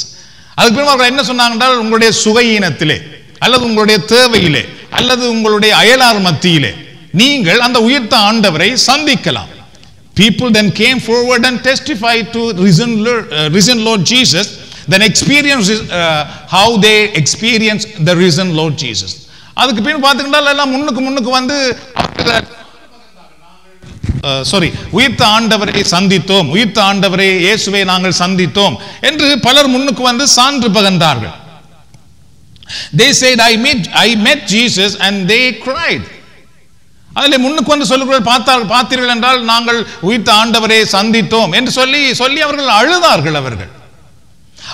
அதுக்கு பிறகு அவர்கள் என்ன சொன்னாங்கன்றால் உங்களுடைய சுகையினத்திலே. அல்லது உங்களுடைய தேவையிலே அல்லது உங்களுடைய அயலார் மத்தியிலே நீங்கள் அந்த உயிர்த்த ஆண்டவரை சந்திக்கலாம். People then came forward and testified to risen Lord, uh, risen Lord Jesus then experience uh, how they experienced the risen Lord Jesus. அதுக்கு பின் பார்த்துக்கிட்டால் எல்லாம் முன்னுக்கு முன்னுக்கு வந்து சாரி uh, உயிர்த்த ஆண்டவரை சந்தித்தோம் உயிர்த்த ஆண்டவரை இயேசுவை நாங்கள் சந்தித்தோம் என்று பலர் முன்னுக்கு வந்து சான்று பகர்ந்தார்கள். They said I meet I மெட் ஜீசஸ் அண்ட் தே கிரைட் அதில் முன்னுக்கு வந்து சொல்லுங்கள் பார்த்தால் பார்த்தீர்கள் என்றால் நாங்கள் உயிர்த்த ஆண்டவரை சந்தித்தோம். என்று சொல்லி சொல்லி அவர்கள் அழுதார்கள் அவர்கள்.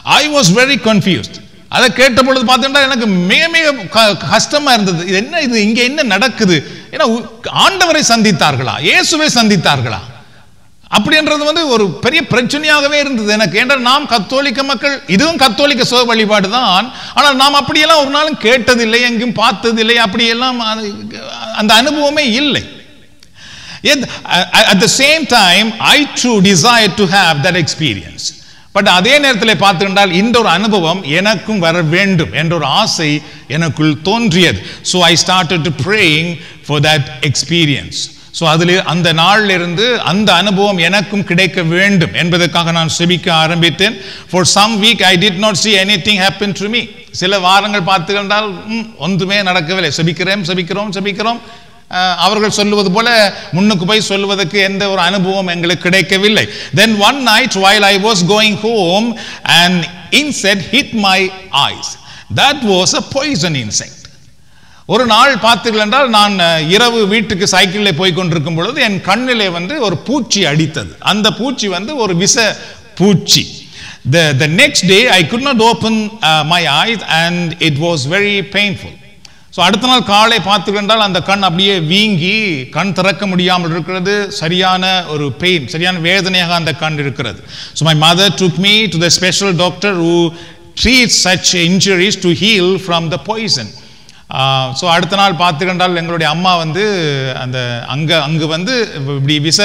ஐ வாஸ் வெரி கன்ஃபியூஸ்ட் அதை கேட்ட பொழுது பார்த்தீங்கன்னா எனக்கு மிக மிக க- கஷ்டமா இருந்தது. இது என்ன இது? இங்க என்ன நடக்குது? ஏன்னா ஆண்டவரை சந்தித்தார்களா? இயேசுவை சந்தித்தார்களா? அப்படின்றது வந்து ஒரு பெரிய பிரச்சனையாகவே இருந்தது. எனக்கு ஏன்றால் நாம் கத்தோலிக்க மக்கள்? இதுவும் கத்தோலிக்க சுக வழிபாடு தான். ஆனால் நாம் அப்படியெல்லாம் ஒரு நாளும் கேட்டதில்லை எங்கேயும் பார்த்ததில்லை அப்படியெல்லாம் அந்த அனுபவமே இல்லை. At the same time I time, desire to have that experience but அதே நேரத்தில் பார்த்துக்கிட்டால் இந்த ஒரு அனுபவம் எனக்கும் வர வேண்டும் என்ற ஒரு ஆசை எனக்குள் தோன்றியது. So I start to praying for that experience so அதில் அந்த நாளில் இருந்து அந்த அனுபவம் எனக்கும் கிடைக்க வேண்டும் என்பதற்காக நான் செபிக்க ஆரம்பித்தேன். For some week I did not see any thing happen to me சில வாரங்கள் பார்த்துக்கிட்டால் ஒன்றுமே நடக்கவில்லை. செபிக்கிறேன் செபிக்கிறோம் செபிக்கிறோம். அவர்கள் சொல்லுவது போல முன்னுக்கு போய் சொல்லுவதற்கு எந்த ஒரு அனுபவம் எங்களுக்கு கிடைக்கவில்லை. Then one night while I was going home and insect hit my eyes that was a poison insect. ஒரு நாள் பார்த்தீர்கள் என்றால் நான் இரவு வீட்டுக்கு சைக்கிளில் போய் கொண்டிருக்கும் பொழுது என் கண்ணிலே வந்து ஒரு பூச்சி அடித்தது. அந்த பூச்சி வந்து ஒரு விஷ பூச்சி. The the next day I could not open my eyes and it was very painful so அடுத்த நாள் காலை பார்த்துக்கின்றால் அந்த கண் அப்படியே வீங்கி கண் திறக்க முடியாமல் இருக்கிறது. சரியான ஒரு பெயின் சரியான வேதனையாக அந்த கண் இருக்கிறது. So my mother took me to the special doctor who treat such injuries to heal from the poison so அடுத்த நாள் பார்த்துக்கின்றால் எங்களுடைய அம்மா வந்து அந்த அங்கே அங்கு வந்து இப்படி விச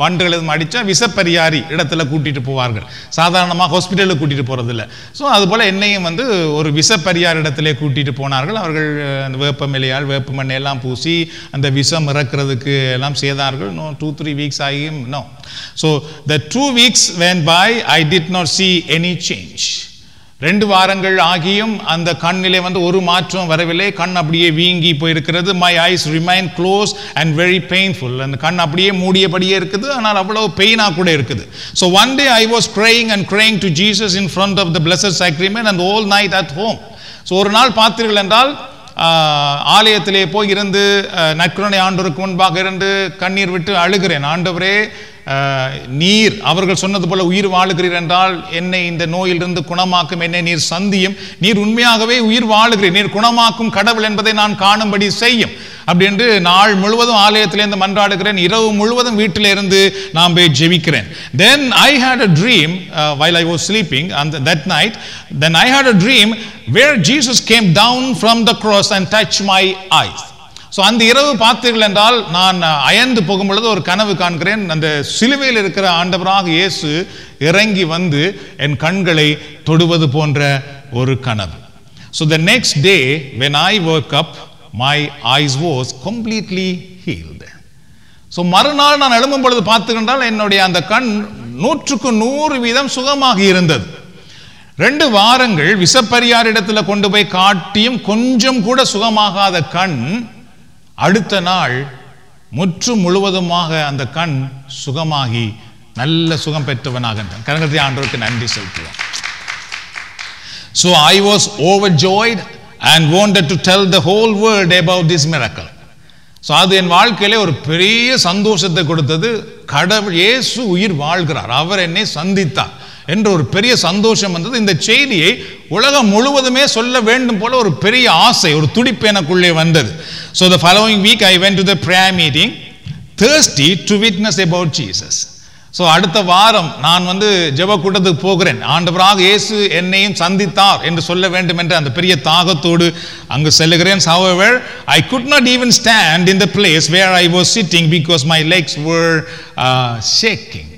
வண்டுகள் எதுவும் அடித்தா விசப்பரியாரி இடத்துல கூட்டிகிட்டு போவார்கள். சாதாரணமாக ஹாஸ்பிட்டலுக்கு கூட்டிகிட்டு போகிறதில்ல ஸோ அதுபோல் என்னையும் வந்து ஒரு விசப்பரியார் இடத்துல கூட்டிகிட்டு போனார்கள். அவர்கள் அந்த வேப்பமிலையால் வேப்பமண்ணெல்லாம் பூசி அந்த விஷம் இறக்கிறதுக்கு எல்லாம் செய்தார்கள். நோ டூ த்ரீ வீக்ஸ் ஆகியும் no so the two weeks went by I did not see any change ரெண்டு வாரங்கள் ஆகியும் அந்த கண்ணிலே வந்து ஒரு மாற்றம் வரவில்லை. கண் அப்படியே வீங்கி போயிருக்கிறது. My eyes remain close and very painful அந்த கண் அப்படியே மூடியபடியே இருக்குது. ஆனால் அவ்வளோ பெயினாக கூட இருக்குது. So one day I was crying and crying to Jesus in front of the blessed sacrament and all night at home so ஒரு நாள் பார்த்தீர்கள் என்றால் ஆலயத்திலே போய் இருந்து நற்கருணை ஆண்டோருக்கு முன்பாக இருந்து கண்ணீர் விட்டு அழுகிறேன். ஆண்டவரே நீர் அவர்கள் சொன்னது போல உயிர் வாழுகிறீர் என்றால் என்னை இந்த நோயிலிருந்து குணமாக்கும் என்னை நீர் சந்தியும். நீர் உண்மையாகவே உயிர் வாழுகிறீர் நீர் குணமாக்கும் கடவுள் என்பதை நான் காணும்படி செய்யும். அப்படி என்று நாள் முழுவதும் ஆலயத்திலிருந்து மன்றாடுகிறேன். இரவு முழுவதும் வீட்டில் இருந்து நான் போய் ஜெபிக்கிறேன். Then I had a dream while I was sleeping அந்த that night then I had a dream where Jesus came down from the cross and touch my eyes so அந்த இரவு பார்த்தீர்கள் என்றால் நான் அயர்ந்து போகும் பொழுது ஒரு கனவு காண்கிறேன். அந்த சிலுவையில் இருக்கிற ஆண்டவராக இயேசு இறங்கி வந்து என் கண்களை தொடுவது போன்ற ஒரு கனவு. So the next day when I work up my eyes was completely healed so மறுநாள் நான் எழும்பும் பொழுது பார்த்துக்கின்றால் என்னுடைய அந்த கண் நூற்றுக்கு நூறு வீதம் சுகமாக இருந்தது. ரெண்டு வாரங்கள் விசப்பரியார் இடத்துல கொண்டு போய் காட்டியும் கொஞ்சம் கூட சுகமாகாத கண் அடுத்த நாள் முற்று முழுவதுமாக அந்த கண் சுகமாகி நல்ல சுகம் பெற்றவனாகின்றான் கரங்கத்தை ஆண்டவருக்கு நன்றி செலுத்துவோம். So I was overjoyed and wanted to tell the whole world about this miracle so அது என் வாழ்க்கையிலே ஒரு பெரிய சந்தோஷத்தை கொடுத்தது. கடவுள் இயேசு உயிர் வாழ்கிறார். அவர் என்னை சந்தித்தார். என்ற ஒரு பெரிய சந்தோஷம் வந்தது. இந்த செய்தியை உலகம் முழுவதுமே சொல்ல வேண்டும் போல ஒரு பெரிய ஆசை ஒரு துடிப்பு எனக்குள்ளே வந்தது. So the following week I went to the prayer meeting thirsty to witness about Jesus so அடுத்த வாரம் நான் வந்து ஜெப கூட்டத்துக்கு போகிறேன். ஆண்டவராக இயேசு என்னையும் சந்தித்தார் என்று சொல்ல வேண்டும் என்ற அந்த பெரிய தாகத்தோடு அங்கு செல்லுகிறேன். However I could not even stand in the place where I was sitting because my legs were shaking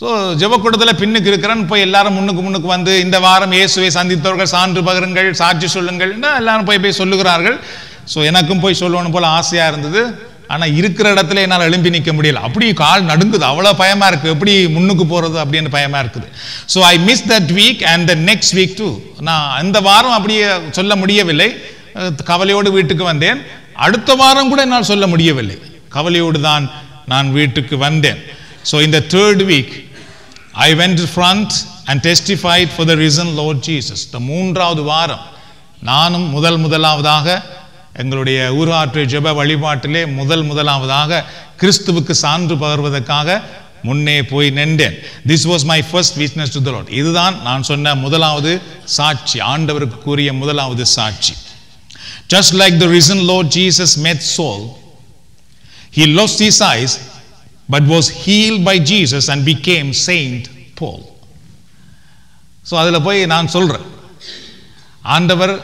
so ஜெபக்கூடத்தில் பின்னுக்கு இருக்கிறேன். போய் எல்லாரும் முன்னுக்கு முன்னுக்கு வந்து இந்த வாரம் இயேசுவை சந்தித்தவர்கள் சான்று பகருங்கள் சாட்சி சொல்லுங்கள் எல்லாரும் போய் போய் சொல்லுகிறார்கள். ஸோ எனக்கும் போய் சொல்லணும் போல் ஆசையாக இருந்தது. ஆனால் இருக்கிற இடத்துல என்னால் எழும்பி நிற்க முடியல. அப்படி கால் நடுங்குது. அவ்வளோ பயமாக இருக்குது எப்படி முன்னுக்கு போகிறது அப்படின்னு பயமாக இருக்குது. So I miss that week and the next week too நான் அந்த வாரம் அப்படியே சொல்ல முடியவில்லை. கவலையோடு வீட்டுக்கு வந்தேன். அடுத்த வாரம் கூட என்னால் சொல்ல முடியவில்லை. கவலையோடு தான் நான் வீட்டுக்கு வந்தேன். ஸோ இந்த third week I went front and testified for the risen Lord Jesus இந்த மூன்றாவது வாரம் நானும் முதல் முதலாவதாக எங்களுடைய ஊராற்று ஜெப வழிபாட்டிலே முதல் முதலாவதாக கிறிஸ்துவுக்கு சான்று பகர்வதற்காக முன்னே போய் நின்றேன். This was my first witness to the Lord இதுதான் நான் சொன்ன முதலாவது சாட்சி. ஆண்டவருக்கு கூறிய முதலாவது சாட்சி. Just like the risen Lord Jesus met Saul he lost his eyes but was healed by Jesus and became Saint Paul. So அதில் போய் நான் சொல்கிறேன் ஆண்டவர்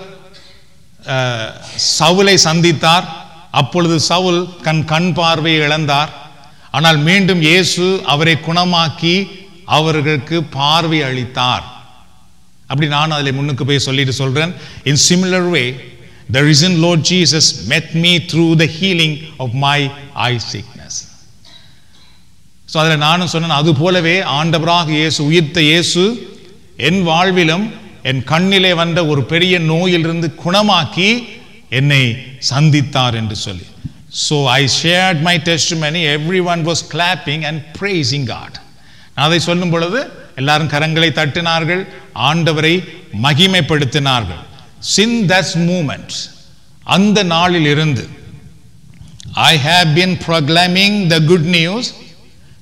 சவுலை சந்தித்தார். அப்பொழுது சவுல் கண் கண் பார்வையை இழந்தார். ஆனால் மீண்டும் இயேசு அவரை குணமாக்கி அவர்களுக்கு பார்வை அளித்தார். அப்படி நான் அதில் முன்னுக்கு போய் சொல்லிட்டு சொல்கிறேன் in similar way the risen Lord Jesus met me through the healing of my eye so அதில் நானும் சொன்னேன் அது போலவே ஆண்டவராக இயேசு உயிர்த்த இயேசு என் வாழ்விலும் என் கண்ணிலே வந்த ஒரு பெரிய நோயிலிருந்து குணமாக்கி என்னை சந்தித்தார் என்று சொல்லி. So I shared my testimony everyone was clapping and praising God நான் அதை சொல்லும் பொழுது எல்லாரும் கரங்களை தட்டினார்கள் ஆண்டவரை மகிமைப்படுத்தினார்கள். சின் தஸ் மூமெண்ட் அந்த நாளில் இருந்து I have been proclaiming the good news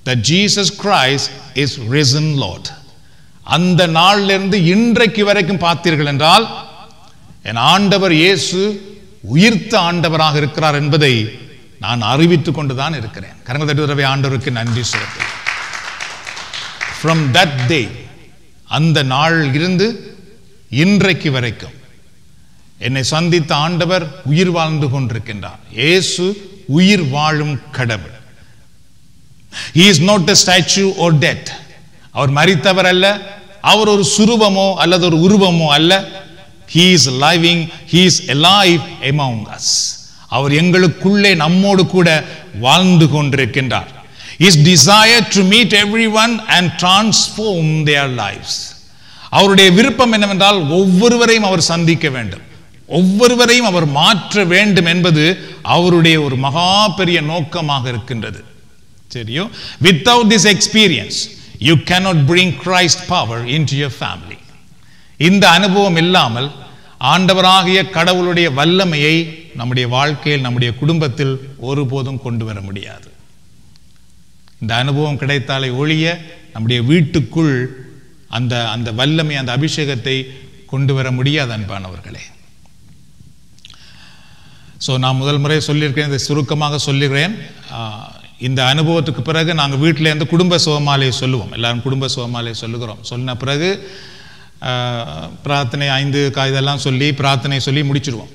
that Jesus Christ is risen Lord. அந்த நாளிலிருந்து இன்றைக்கு வரைக்கும் பார்த்தீர்கள் என்றால் என் ஆண்டவர் இயேசு உயிர்த்த ஆண்டவராக இருக்கிறார் என்பதை நான் அறிவித்துக் கொண்டுதான் இருக்கிறேன். கரங்கள் தட்டு ஆண்டவருக்கு நன்றி சொல்லுங்கள் ஃப்ரம் தட் டே அந்த நாள் இருந்து இன்றைக்கு வரைக்கும் என்னை சந்தித்த ஆண்டவர் உயிர் வாழ்ந்து கொண்டிருக்கின்றார். இயேசு உயிர் வாழும் கடவுள். He is not a statue or dead அவர் மறித்தவர் அல்ல. அவர் ஒரு சுரூபமோ அல்லது ஒரு உருவமோ அல்ல. He is living he is alive among us. அவர் எங்களுக்குள்ளே நம்மோடு கூட வாழ்ந்து கொண்டிருக்கின்றார். Is desire to meet everyone and transform their lives அவருடைய விருப்பம் என்னவென்றால் ஒவ்வொருவரையும் அவர் சந்திக்க வேண்டும். ஒவ்வொருவரையும் அவர் மாற்ற வேண்டும் என்பது அவருடைய ஒரு மகா பெரிய நோக்கமாக இருக்கின்றது. சரியோ without this experience you cannot bring Christ power into your family இந்த அனுபவம் இல்லாமல் ஆண்டவராகிய கடவுளுடைய வல்லமையை நம்முடைய வாழ்க்கையில் நம்முடைய குடும்பத்தில் ஒருபோதும் கொண்டு வர முடியாது. இந்த அனுபவம் கிடைத்தாலே ஒழிய நம்முடைய வீட்டுக்குள் அந்த அந்த வல்லமை அந்த அபிஷேகத்தை கொண்டு வர முடியாது அன்பானவர்களே. ஸோ நான் முதல் முறை சொல்லியிருக்கேன் இதை சுருக்கமாக சொல்லுகிறேன். இந்த அனுபவத்துக்கு பிறகு நாங்கள் வீட்டில் இருந்து குடும்ப சோமாலையை சொல்லுவோம். எல்லாரும் குடும்ப சோமாலையை சொல்லுகிறோம். சொன்ன பிறகு பிரார்த்தனை ஐந்து கா- இதெல்லாம் சொல்லி பிரார்த்தனை சொல்லி முடிச்சிடுவோம்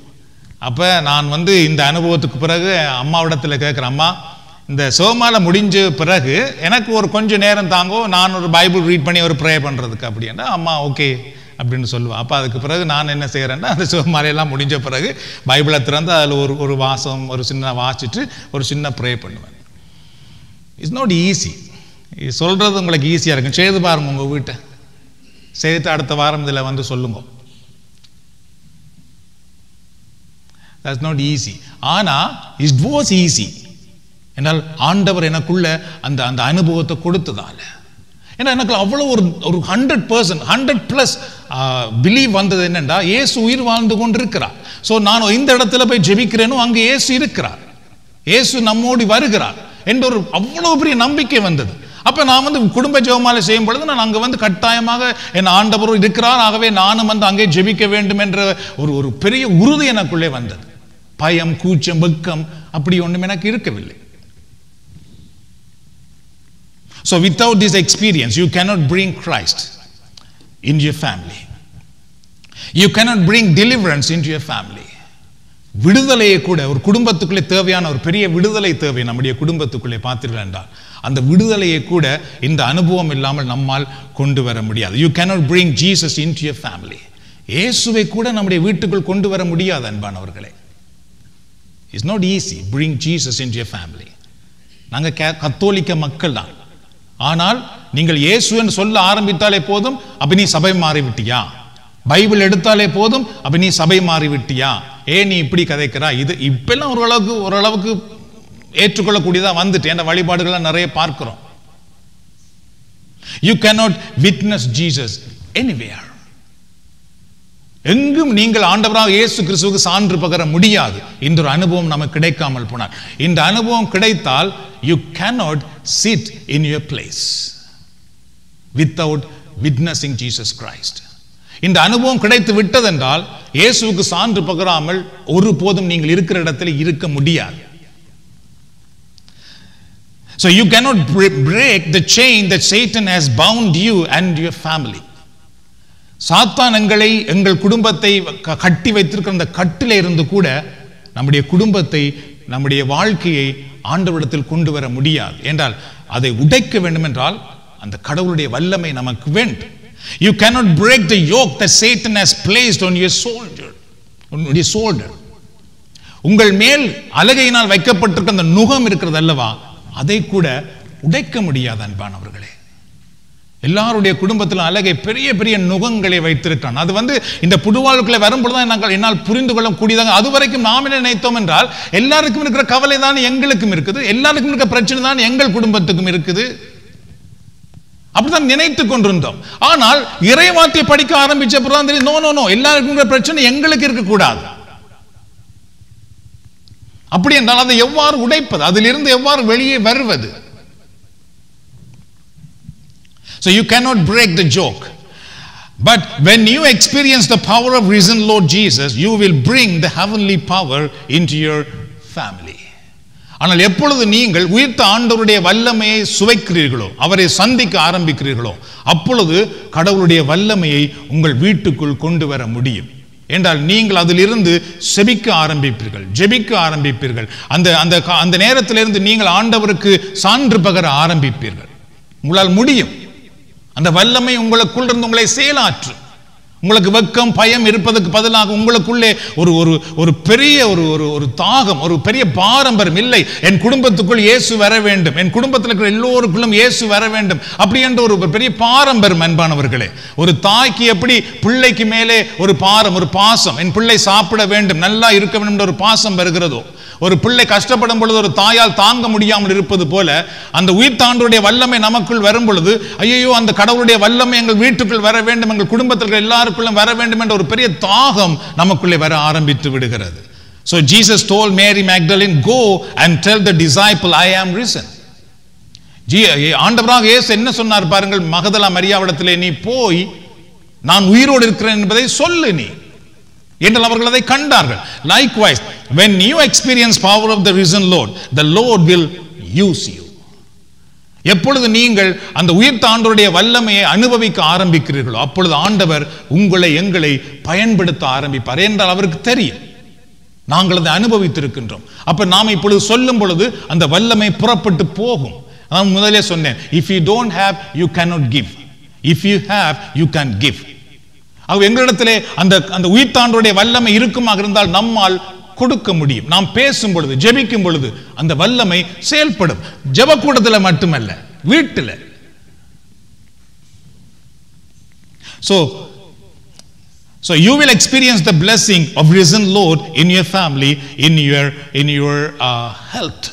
அப்போ நான் வந்து இந்த அனுபவத்துக்கு பிறகு அம்மாவிடத்தில் கேட்குறேன் அம்மா இந்த சோமால முடிஞ்ச பிறகு எனக்கு ஒரு கொஞ்சம் நேரம் தாங்கோ நான் ஒரு பைபிள் ரீட் பண்ணி ஒரு ப்ரே பண்ணுறதுக்கு அப்படின்னா அம்மா ஓகே அப்படின்னு சொல்லுவேன் அப்போ அதுக்கு பிறகு நான் என்ன செய்கிறேன்னா அந்த சோமாலையெல்லாம் முடிஞ்ச பிறகு பைபிளை திறந்து அதில் ஒரு ஒரு வாசம் ஒரு சின்ன வாசிட்டு ஒரு சின்ன ப்ரே பண்ணுவேன். இட்ஸ் நாட் ஈஸி இது சொல்கிறது உங்களுக்கு ஈஸியாக இருக்கும். செய்து பாருங்க உங்கள் வீட்டை. செய்து அடுத்த வாரம் இதில் வந்து சொல்லுங்க. தட்ஸ் நாட் ஈஸி ஆனால் இட் வாஸ் ஈஸி என்றால் ஆண்டவர் எனக்குள்ள அந்த அந்த அனுபவத்தை கொடுத்ததால. ஏன்னா எனக்கு அவ்வளோ ஒரு ஒரு hundred percent hundred plus believe வந்தது என்னென்னா ஏசு உயிர் வாழ்ந்து கொண்டிருக்கிறார். ஸோ நான் இந்த இடத்துல போய் ஜெபிக்கிறேனோ அங்கே ஏசு இருக்கிறார். ஏசு நம்மோடு வருகிறார். என்ற ஒரு அவ்வளோ பெரிய நம்பிக்கை வந்தது. அப்போ நான் வந்து குடும்ப ஜெபமாலை செய்யும் பொழுது நான் அங்கே வந்து கட்டாயமாக என் ஆண்டவர் இருக்கிறார். ஆகவே நானும் வந்து அங்கே ஜெபிக்க வேண்டும் என்ற ஒரு ஒரு பெரிய உறுதி எனக்குள்ளே வந்தது. பயம் கூச்சம் வெக்கம் அப்படி ஒன்றும் எனக்கு இருக்கவில்லை. So without this experience you cannot bring Christ in your family you cannot bring deliverance in your family விடுதலையை கூட ஒரு குடும்பத்துக்குள்ளே தேவையான ஒரு பெரிய விடுதலை தேவை நம்முடைய குடும்பத்துக்குள்ளே பார்த்தீர்கள் என்றால். அந்த விடுதலையை கூட இந்த அனுபவம் இல்லாமல் நம்மால் கொண்டு வர முடியாது. You cannot bring Jesus into your family இயேசுவை கூட நம்முடைய வீட்டுக்குள் கொண்டு வர முடியாது அன்பானவர்களே. It's not easy bring Jesus in your family நாங்கள் கே கத்தோலிக்க மக்கள் தான். ஆனால் நீங்கள் இயேசுன்னு சொல்ல ஆரம்பித்தாலே போதும் அப்படி நீ சபை மாறிவிட்டியா? பைபிள் எடுத்தாலே போதும் அப்படி நீ சபை மாறிவிட்டியா? ஏன் நீ இப்படி கதைக்கிறா? இது இப்பெல்லாம் ஓரளவுக்கு ஓரளவுக்கு ஏற்றுக்கொள்ளக்கூடியதா வந்துட்டு. என்ற வழிபாடுகளை நிறைய பார்க்கிறோம். You cannot witness Jesus anywhere. எங்கும் நீங்கள் ஆண்டவராக இயேசு கிறிஸ்துவுக்கு சான்று பகர முடியாது. இந்த ஒரு அனுபவம் நமக்கு கிடைக்காமல் போனால். இந்த அனுபவம் கிடைத்தால் you cannot sit in your place without witnessing Jesus Christ இந்த அனுபவம் கிடைத்து விட்டதென்றால் இயேசுவுக்கு சான்று பகராமல் ஒருபோதும் நீங்கள் இருக்கிற இடத்துல இருக்க முடியாது. So you cannot break the chain that Satan has bound you and your family. சாத்தான் எங்களை எங்கள் குடும்பத்தை க- கட்டி வைத்திருக்கிற அந்த கட்டில இருந்து கூட நம்முடைய குடும்பத்தை நம்முடைய வாழ்க்கையை ஆண்டவரிடத்தில் கொண்டு வர முடியாது. என்றால் அதை உடைக்க வேண்டும் என்றால் அந்த கடவுளுடைய வல்லமை நமக்கு வேண்டும் you cannot break the yoke that Satan has placed on your soldier உன்னுடைய shoulder. உங்கள் மேல் அலகையினால் வைக்கப்பட்டிருக்க அந்த நுகம் இருக்கிறது அல்லவா? அதை கூட உடைக்க முடியாது அன்பானவர்களே எல்லாருடைய குடும்பத்தில் அழகை பெரிய பெரிய நுகங்களை வைத்திருக்கான் அது வந்து இந்த புதுவாழ்வுக்குள்ள வரும்பொழுது நாங்கள் என்னால் புரிந்து கொள்ள கூடியதாக. அது வரைக்கும் நாம் என்ன நினைத்தோம் என்றால் எல்லாருக்கும் இருக்கிற கவலை தான் எங்களுக்கும் இருக்குது. எல்லாருக்கும் இருக்கிற பிரச்சனை தான் எங்கள் குடும்பத்துக்கும் இருக்குது. அப்படிதான் நினைத்து கொண்டிருந்தோம். ஆனால் இறைவார்த்தை படிக்க ஆரம்பிச்ச பிறகு தெரியும் நோ நோ நோ எல்லாருக்கும் பிரச்சனை எங்களுக்கு இருக்கக்கூடாது. அப்படி என்றால் அதை எவ்வாறு உடைப்பது? அதிலிருந்து எவ்வாறு வெளியே வருவது? So you cannot break the joke. But when you experience the power of risen Lord Jesus, you will bring the heavenly power into your family. ஆனால் எப்பொழுது நீங்கள் உயிர்த்த ஆண்டவருடைய வல்லமையை சுவைக்கிறீர்களோ அவரை சந்திக்க ஆரம்பிக்கிறீர்களோ அப்பொழுது கடவுளுடைய வல்லமையை உங்கள் வீட்டுக்குள் கொண்டு வர முடியும். என்றால் நீங்கள் அதிலிருந்து செபிக்க ஆரம்பிப்பீர்கள் ஜெபிக்க ஆரம்பிப்பீர்கள். அந்த அந்த கா- அந்த நேரத்திலிருந்து நீங்கள் ஆண்டவருக்கு சான்று பகர ஆரம்பிப்பீர்கள். உங்களால் முடியும். அந்த வல்லமை உங்களுக்குள் இருந்து உங்களை செயலாற்றும். உங்களுக்கு வெக்கம் பயம் இருப்பதற்கு பதிலாக உங்களுக்குள்ளே ஒரு ஒரு ஒரு பெரிய ஒரு ஒரு ஒரு தாகம் ஒரு பெரிய பாரம்பரியம் இல்லை. என் குடும்பத்துக்குள் இயேசு வர வேண்டும். என் குடும்பத்தில் இருக்கிற எல்லோருக்குள்ளும் இயேசு வர வேண்டும். அப்படி என்ற ஒரு பெரிய பாரம்பரியம் அன்பானவர்களே. ஒரு தாய்க்கு எப்படி பிள்ளைக்கு மேலே ஒரு பாரம் ஒரு பாசம் என் பிள்ளை சாப்பிட வேண்டும் நல்லா இருக்க வேண்டும் என்ற ஒரு பாசம் வருகிறதோ ஒரு பிள்ளை கஷ்டப்படும் பொழுது ஒரு தாயால் தாங்க முடியாமல் இருப்பது போல அந்த உயிர் உயிர்த்தாண்டுடைய வல்லமை நமக்குள் வரும் பொழுது ஐயோ அந்த கடவுளுடைய வல்லமை எங்கள் வீட்டுக்குள் வர வேண்டும் எங்கள் குடும்பத்தில் எல்லாருக்குள்ளும் வர வேண்டும் என்ற ஒரு பெரிய தாகம் நமக்குள்ளே வர ஆரம்பித்து விடுகிறது. So Jesus told Mary Magdalene go and tell the disciple I am risen G ஆண்டவராக இயேசு என்ன சொன்னார் பாருங்கள் மகதலா மரியாவிடத்திலே நீ போய் நான் உயிரோடு இருக்கிறேன் என்பதை சொல்லு நீ. என்றால் அவர்கள் அதை கண்டார்கள். Likewise when you experience power of the risen lord the lord will use you. எப்பொழுது நீங்கள் அந்த உயிர்த்த ஆண்டவருடைய வல்லமையை அனுபவிக்க ஆரம்பிக்கிறீர்களோ அப்பொழுது ஆண்டவர் உங்களை எங்களை பயன்படுத்த ஆரம்பிப்பார் என்றால் அவருக்கு தெரியும். நாங்கள் அதை அனுபவித்திருக்கின்றோம். அப்ப நாம் இப்பொழுது சொல்லும் பொழுது அந்த வல்லமை புறப்பட்டு போகும். நான் முதலே சொன்னேன் if you don't have you cannot give if you have you can give அவ எங்களிடத்திலே அந்த அந்த உயிர்த்தாண்டோடைய வல்லமை இருக்குமாக இருந்தால் நம்மால் கொடுக்க முடியும் நாம் பேசும் பொழுது ஜெபிக்கும் பொழுது அந்த வல்லமை செயல்படும் ஜெபக்கூடத்தில் மட்டுமல்ல வீட்டில் so so you will experience the blessing of risen lord in your family in your in your uh, health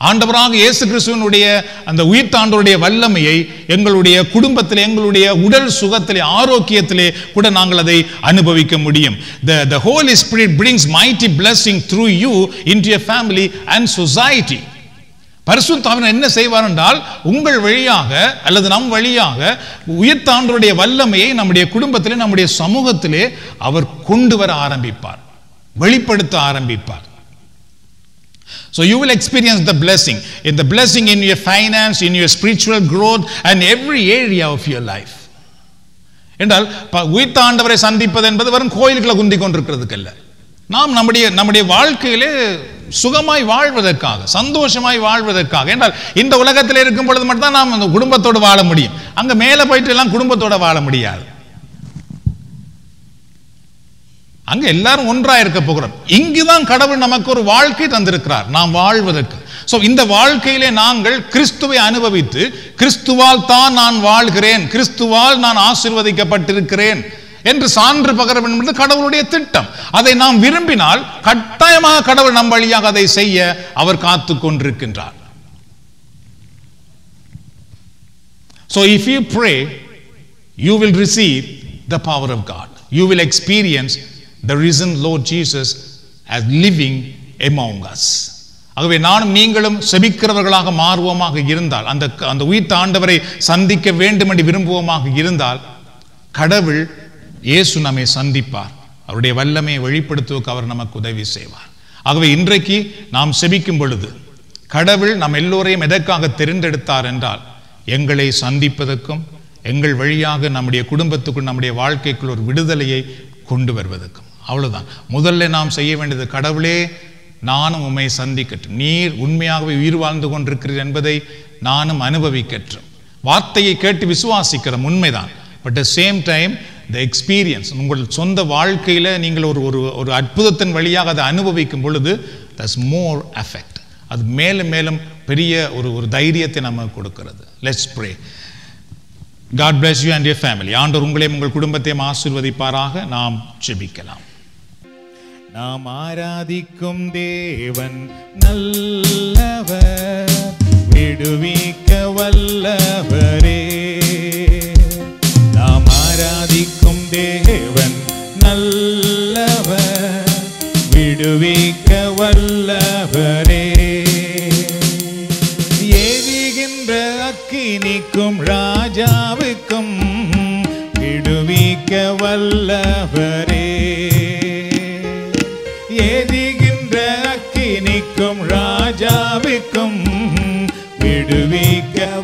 ஆண்டவராக இயேசு கிறிஸ்துவனுடைய அந்த உயிர்த்தாண்டவருடைய வல்லமையை எங்களுடைய குடும்பத்தில் எங்களுடைய உடல் சுகத்திலே ஆரோக்கியத்திலே கூட நாங்கள் அதை அனுபவிக்க முடியும். The the Holy Spirit brings mighty blessing through you into your family and society பரிசுத்தாவினர் என்ன செய்வார் என்றால் உங்கள் வழியாக அல்லது நம் வழியாக உயிர்த்தாண்டருடைய வல்லமையை நம்முடைய குடும்பத்திலே நம்முடைய சமூகத்திலே அவர் கொண்டு வர ஆரம்பிப்பார். வெளிப்படுத்த ஆரம்பிப்பார். So you will experience the blessing, in the blessing in your finance, in your spiritual growth, and every area of your life. என்றால் ப- உயிர்த்த ஆண்டவரை சந்திப்பது என்பது வெறும் கோயில்களை குந்தி கொண்டிருக்கிறதுக்கல்ல. நாம் நம்முடைய நம்முடைய வாழ்க்கையிலே சுகமாய் வாழ்வதற்காக சந்தோஷமாய் வாழ்வதற்காக. என்றால் இந்த உலகத்தில் இருக்கும் பொழுது மட்டும்தான் நாம் அந்த குடும்பத்தோடு வாழ முடியும். அங்கே மேலே போயிட்டு எல்லாம் குடும்பத்தோடு வாழ முடியாது. அங்க எல்லாரும் ஒன்றா இருக்க போகிறோம். இங்குதான் கடவுள் நமக்கு ஒரு வாழ்க்கை தந்திருக்கிறார். நாம் வாழ்வதற்கு. சோ இந்த வாழ்க்கையிலே நாங்கள் கிறிஸ்துவை அனுபவித்து கிறிஸ்துவால் தான் நான் வாழ்கிறேன் கிறிஸ்துவால் நான் ஆசிர்வதிக்கப்பட்டிருக்கிறேன் என்று சான்று பகர வேண்டும் என்று கடவுளுடைய திட்டம். அதை நாம் விரும்பினால் கட்டாயமாக கடவுள் நம் வழியாக அதை செய்ய அவர் காத்து கொண்டிருக்கின்றார். So if you pray you will receive the power of God you will experience the risen Lord Jesus as living among us. ஆகவே நானும் நீங்களும் செபிக்கிறவர்களாக மாறுவோமாக இருந்தால் அந்த அந்த உயிர் ஆண்டவரை சந்திக்க வேண்டும் என்று விரும்புவோமாக இருந்தால் கடவுள் இயேசு நம்மை சந்திப்பார். அவருடைய வல்லமையை வெளிப்படுத்துவதற்கு அவர் நமக்கு உதவி செய்வார். ஆகவே இன்றைக்கு நாம் செபிக்கும் பொழுது கடவுள் நம் எல்லோரையும் எதற்காக தெரிந்தெடுத்தார் என்றால் எங்களை சந்திப்பதற்கும் எங்கள் வழியாக நம்முடைய குடும்பத்துக்குள் நம்முடைய வாழ்க்கைக்குள் ஒரு விடுதலையை கொண்டு வருவதற்கும். அவ்வளவுதான். முதல்ல நாம் செய்ய வேண்டியது கடவுளே நானும் உண்மை சந்திக்கட்டும். நீர் உண்மையாகவே உயிர் வாழ்ந்து கொண்டிருக்கிறீர் என்பதை நானும் அனுபவிக்கட்டும். வார்த்தையை கேட்டு விசுவாசிக்கிறோம் உண்மைதான். But the same time the experience உங்கள் சொந்த வாழ்க்கையில் நீங்கள் ஒரு ஒரு ஒரு அற்புதத்தின் வழியாக அதை அனுபவிக்கும் பொழுது தஸ் மோர் அஃபெக்ட் அது மேலும் மேலும் பெரிய ஒரு ஒரு தைரியத்தை நம்ம கொடுக்கிறது. Let's pray God bless you and your family ஆண்டவர் உங்களையும் உங்கள் குடும்பத்தையும் ஆசிர்வதிப்பாராக. நாம் ஜெபிக்கலாம்.
நாம் ஆராதிக்கும் தேவன் நல்லவர் விடுவிக்க வல்லவரே. நாம் ஆராதிக்கும் தேவன் நல்லவர் விடுவிக்க வல்லவரே. எரிகின்ற அக்கினிக்கும் ராஜாவுக்கும் விடுவிக்க நல்லவரே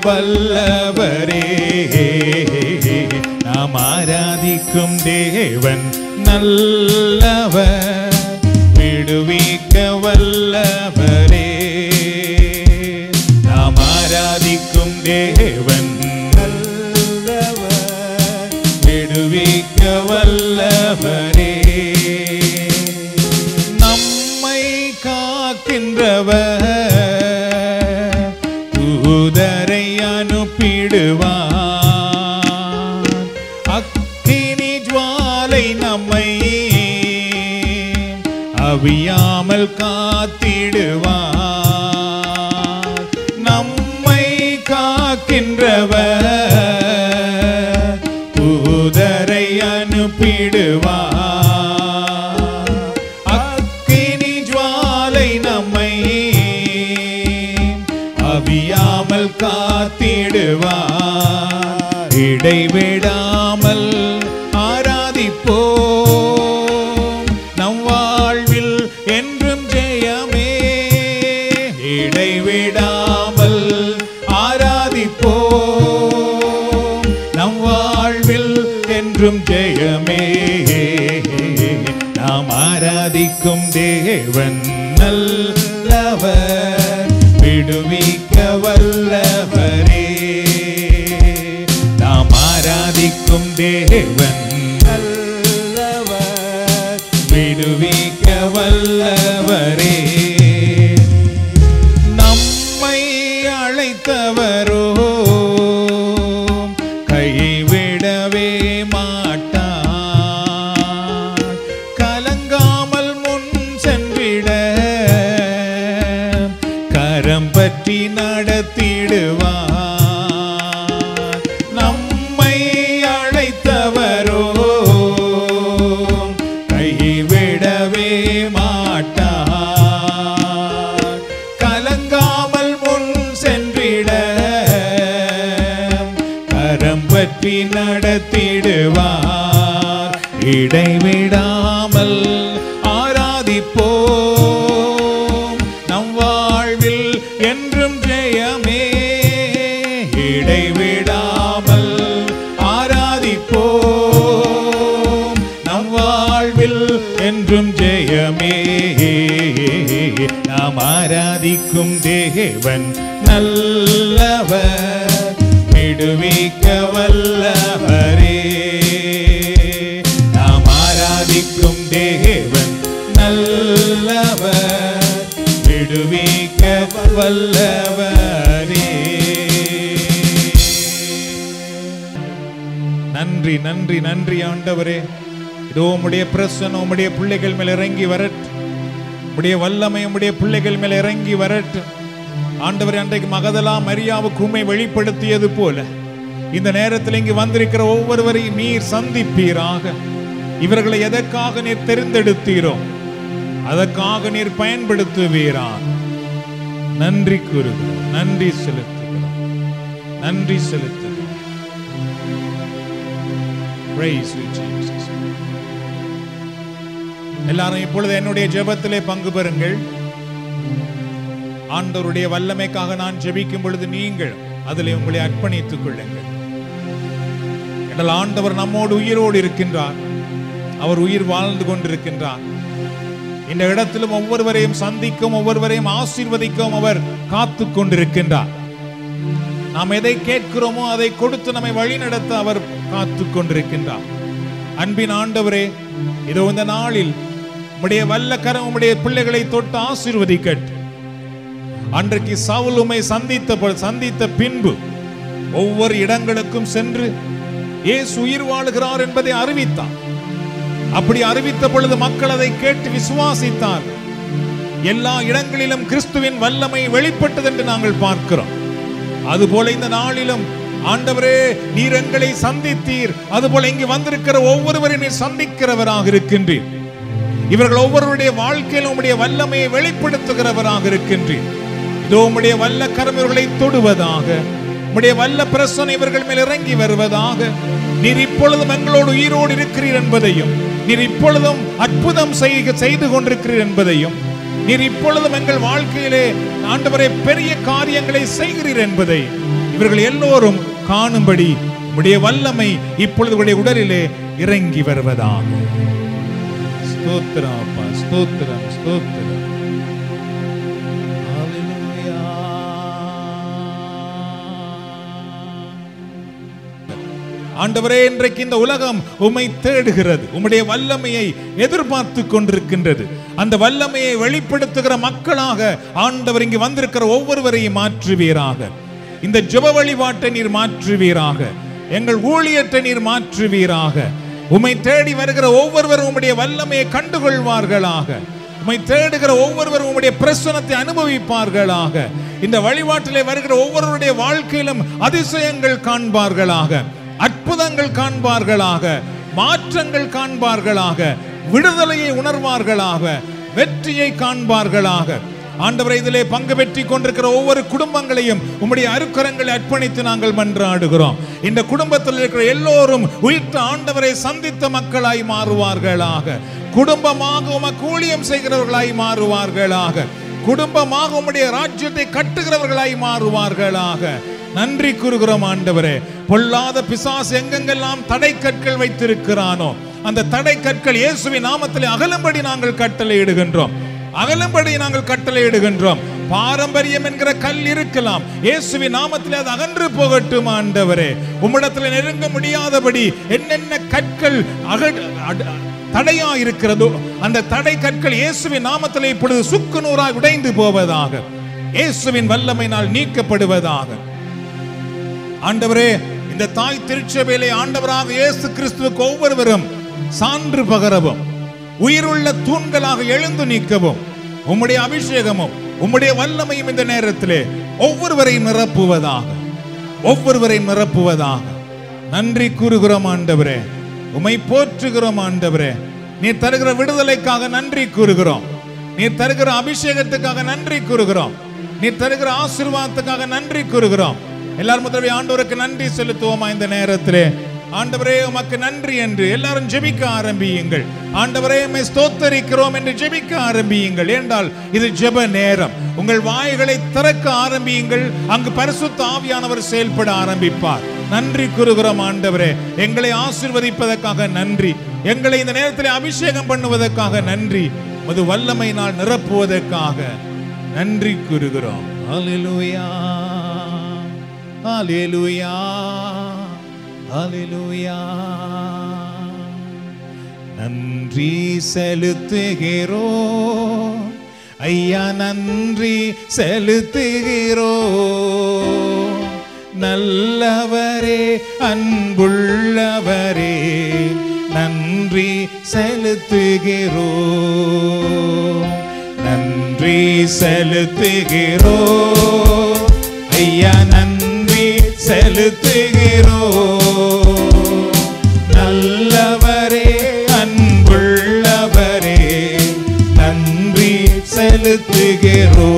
விடுவிக்க வல்லவரே நாம் ஆராதிக்கும் தேவன் நல்லவர் விடுவிக்க அவியாமல் காத்திடுவார். ஆராதிக்கும் தேவன் நல்லவர் விடுவிக்க வல்லவரே நாம் ஆராதிக்கும் கரம் பற்றி தேவன் நல்லவர் விடுவிக்க வல்லவரே நாம் ஆராதிக்கும் தேவன் நல்லவர் விடுவிக்க வல்லவரே நன்றி நன்றி நன்றி ஆண்டவரே. இதோ உம்முடைய பிரசனம் உம்முடைய பிள்ளைகள் மேல் இறங்கி வரட்டும். உடைய வல்லமை உம்முடைய பிள்ளைகள் மேல் இறங்கி வரட்டும். ஆண்டவர் அன்றைக்கு மகதலா மரியாவுக்கு உண்மை வெளிப்படுத்தியது போல இந்த நேரத்தில் இங்கு வந்திருக்கிற ஒவ்வொருவரையும் நீர் சந்திப்பீராக. இவர்களை எதற்காக நீர் தெரிந்தெடுத்தீரோ அதற்காக நீர் பயன்படுத்துவீரான் நன்றி கூறுகிறோம். நன்றி செலுத்துகிறோம். நன்றி செலுத்துகிறோம். எல்லாரும் இப்பொழுது என்னுடைய ஜெபத்திலே பங்கு பெறுங்கள். ஆண்டவருடைய வல்லமைக்காக நான் ஜெபிக்கும் பொழுது நீங்கள் அதிலே உங்களை அர்ப்பணித்துக் கொள்ளுங்கள். என்றால் ஆண்டவர் நம்மோடு உயிரோடு இருக்கின்றார். அவர் உயிர் வாழ்ந்து கொண்டிருக்கின்றார். இந்த இடத்திலும் ஒவ்வொருவரையும் சந்திக்கும் ஒவ்வொருவரையும் ஆசீர்வதிக்கும் அவர் காத்து கொண்டிருக்கின்றார். நாம் எதை கேட்கிறோமோ அதை கொடுத்து நம்மை வழிநடத்த அவர் காத்து கொண்டிருக்கின்றார். அன்பின் ஆண்டவரே இதோ இந்த நாளில் உம்முடைய வல்ல கரம் உம்முடைய பிள்ளைகளை தொட்டு ஆசீர்வதிக்கட்டும். அன்றைக்கு சவுல் உம்மை சந்தித்த சந்தித்த பின்பு ஒவ்வொரு இடங்களுக்கும் சென்று இயேசு உயிர் வாழுகிறார் என்பதை அறிவித்தார். அப்படி அறிவித்த பொழுது மக்கள் அதை கேட்டு விசுவாசித்தார். எல்லா இடங்களிலும் கிறிஸ்துவின் வல்லமை வெளிப்பட்டது என்று நாங்கள் பார்க்கிறோம். அதுபோல இந்த நாளிலும் ஆண்டவரே நீர் எங்களை சந்தித்தீர். அதுபோல இங்கு வந்திருக்கிற ஒவ்வொருவரையும் நீர் சந்திக்கிறவராக இருக்கின்றீர். இவர்கள் ஒவ்வொருவருடைய வாழ்க்கையில் உடைய வல்லமையை வெளிப்படுத்துகிறவராக இருக்கின்றீர். இதோ உம்முடைய வல்ல கரம் இவர்களை தொடுவதாக உம்முடைய வல்ல பிரசனை இவர்கள் மேல் இறங்கி வருவதாக. நீர் இப்பொழுதும் எங்களோடு உயிரோடு இருக்கிறீர் என்பதையும் நீர் இப்பொழுதும் அற்புதம் செய்து கொண்டிருக்கிறீர் என்பதையும் நீர் இப்பொழுதும் எங்கள் வாழ்க்கையிலே ஆண்டவரை பெரிய காரியங்களை செய்கிறீர் என்பதை இவர்கள் எல்லோரும் காணும்படி உடைய வல்லமை இப்பொழுது உடைய உடலிலே இறங்கி வருவதாக. ஸ்தோத்திரம் அப்பா ஸ்தோத்திரம் ஸ்தோத்திரம். ஆண்டவரே இன்றைக்கு இந்த உலகம் உம்மை தேடுகிறது. உம்முடைய வல்லமையை எதிர்பார்த்து கொண்டிருக்கின்றது. அந்த வல்லமையை வெளிப்படுத்துகிற மக்களாக ஆண்டவர் இங்கு வந்திருக்கிற ஒவ்வொருவரையும் மாற்றுவீராக. இந்த ஜெப வழிபாட்டை நீர் மாற்றுவீராக. எங்கள் ஊழியற்றை நீர் மாற்றுவீராக. உம்மை தேடி வருகிற ஒவ்வொருவரும் உம்முடைய வல்லமையை கண்டுகொள்வார்களாக. உம்மை தேடுகிற ஒவ்வொருவரும் உம்முடைய பிரசனத்தை அனுபவிப்பார்களாக. இந்த வழிபாட்டிலே வருகிற ஒவ்வொருவருடைய வாழ்க்கையிலும் அதிசயங்கள் காண்பார்களாக. அற்புதங்கள் காண்பார்களாக மாற்றங்கள் காண்பார்களாக விடுதலையை உணர்வார்களாக வெற்றியை காண்பார்களாக. ஆண்டவரை இதிலே பங்கு பெற்றி கொண்டிருக்கிற ஒவ்வொரு குடும்பங்களையும் உம்முடைய அருக்கரங்களை அர்ப்பணித்து நாங்கள் மன்றாடுகிறோம். இந்த குடும்பத்தில் இருக்கிற எல்லோரும் உயிர்த்த ஆண்டவரை சந்தித்த மக்களாய் மாறுவார்களாக. குடும்பமாக உமக்கு ஊழியம் செய்கிறவர்களாய் மாறுவார்களாக. குடும்பமாக உம்முடைய ராஜ்யத்தை கட்டுகிறவர்களாய் மாறுவார்களாக. நன்றி கூறுகிறோம் ஆண்டவரே. பொல்லாத பிசாசு எங்கெங்கெல்லாம் தடை கற்கள் வைத்திருக்கிறானோ அந்த தடை கற்கள் இயேசுவின் நாமத்திலே அகலும்படி நாங்கள் கட்டளையிடுகின்றோம் அகலும்படி நாங்கள் கட்டளையிடுகின்றோம் பாரம்பரியம் என்கிற கல் இருக்கலாம். இயேசுவின் நாமத்தில் அது அகன்று போகட்டும் ஆண்டவரே. உம்மிடத்தில் நெருங்க முடியாதபடி என்னென்ன கற்கள் அக தடையா இருக்கிறதோ அந்த தடை கற்கள் இயேசுவின் நாமத்திலே இப்பொழுது சுக்கு நூறாய் உடைந்து போவதாக இயேசுவின் வல்லமையினால் நீக்கப்படுவதாக ஆண்டவரே இந்த தாய் திருச்சபையிலே ஆண்டவராக இயேசு கிறிஸ்துவுக்கு ஒவ்வொருவரும் சான்று பகரவும் உயிருள்ள தூண்களாக எழுந்து நீக்கவும் உம்முடைய அபிஷேகமும் உம்முடைய வல்லமையும் இந்த நேரத்திலே ஒவ்வொருவரையும் நிரப்புவதாக ஒவ்வொருவரையும் நிரப்புவதாக. நன்றி கூறுகிறோம் ஆண்டவரே உமை போற்றுகிறோம் ஆண்டவரே நீர் தருகிற விடுதலைக்காக நன்றி கூறுகிறோம் நீர் தருகிற அபிஷேகத்துக்காக நன்றி கூறுகிறோம் நீர் தருகிற ஆசீர்வாதத்துக்காக நன்றி கூறுகிறோம். எல்லாரும் முதல்ல ஆண்டவருக்கு நன்றி செலுத்துவோமா இந்த நேரத்திலே? ஆண்டவரே உமக்கு நன்றி என்று எல்லாரும் ஜெபிக்க ஆரம்பியுங்கள். ஆண்டவரே உம்மை ஸ்தோத்தரிக்கிறோம் என்று ஜெபிக்க ஆரம்பியுங்கள். என்றால் இது ஜெப நேரம். உங்கள் வாய்களை திறக்க ஆரம்பியுங்கள். அங்கு பரிசுத்த ஆவியானவர் செயல்பட ஆரம்பிப்பார். நன்றி கூறுகிறோம் ஆண்டவரே. எங்களை ஆசிர்வதிப்பதற்காக நன்றி. எங்களை இந்த நேரத்தில் அபிஷேகம் பண்ணுவதற்காக நன்றி. மது வல்லமையினால் நிரப்புவதற்காக நன்றி கூறுகிறோம். அலிலுயா அலிலுயா அலிலுயா நன்றி செலுத்துகிறோ. ஐயா நன்றி செலுத்துகிறோ. நல்லவரே அன்புள்ளவரே நன்றி செலுத்துகிறோ. நன்றி செலுத்துகிறோ. ஐயா நன்றி செலுத்துகிறோ நல்லவரே அன்புள்ளவரே நன்றி செலுத்துகிறோ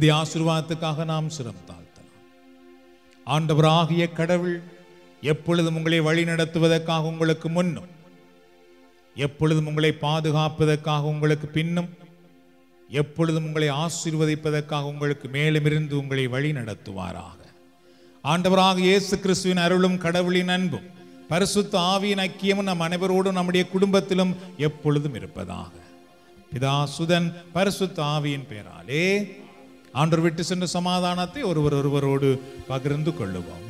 இறுதி ஆசிர்வாதத்துக்காக நாம் சிரம் தாழ்த்தலாம். ஆண்டவராகிய கடவுள் எப்பொழுதும் உங்களை வழி நடத்துவதற்காக உங்களுக்கு முன்னும் எப்பொழுதும் உங்களை பாதுகாப்பதற்காக உங்களுக்கு பின்னும் எப்பொழுதும் உங்களை ஆசீர்வதிப்பதற்காக உங்களுக்கு மேலும் இருந்து உங்களை வழி நடத்துவாராக. ஆண்டவராக இயேசு கிறிஸ்துவின் அருளும் கடவுளின் அன்பும் பரிசுத்த ஆவியின் ஐக்கியமும் நம் அனைவரோடும் நம்முடைய குடும்பத்திலும் எப்பொழுதும் இருப்பதாக. பிதா சுதன் பரிசுத்த ஆவியின் பேராலே ஆண்டவர் விட்டு சென்ற சமாதானத்தை ஒருவர் ஒருவரோடு பகிர்ந்து கொள்ளுவோம்.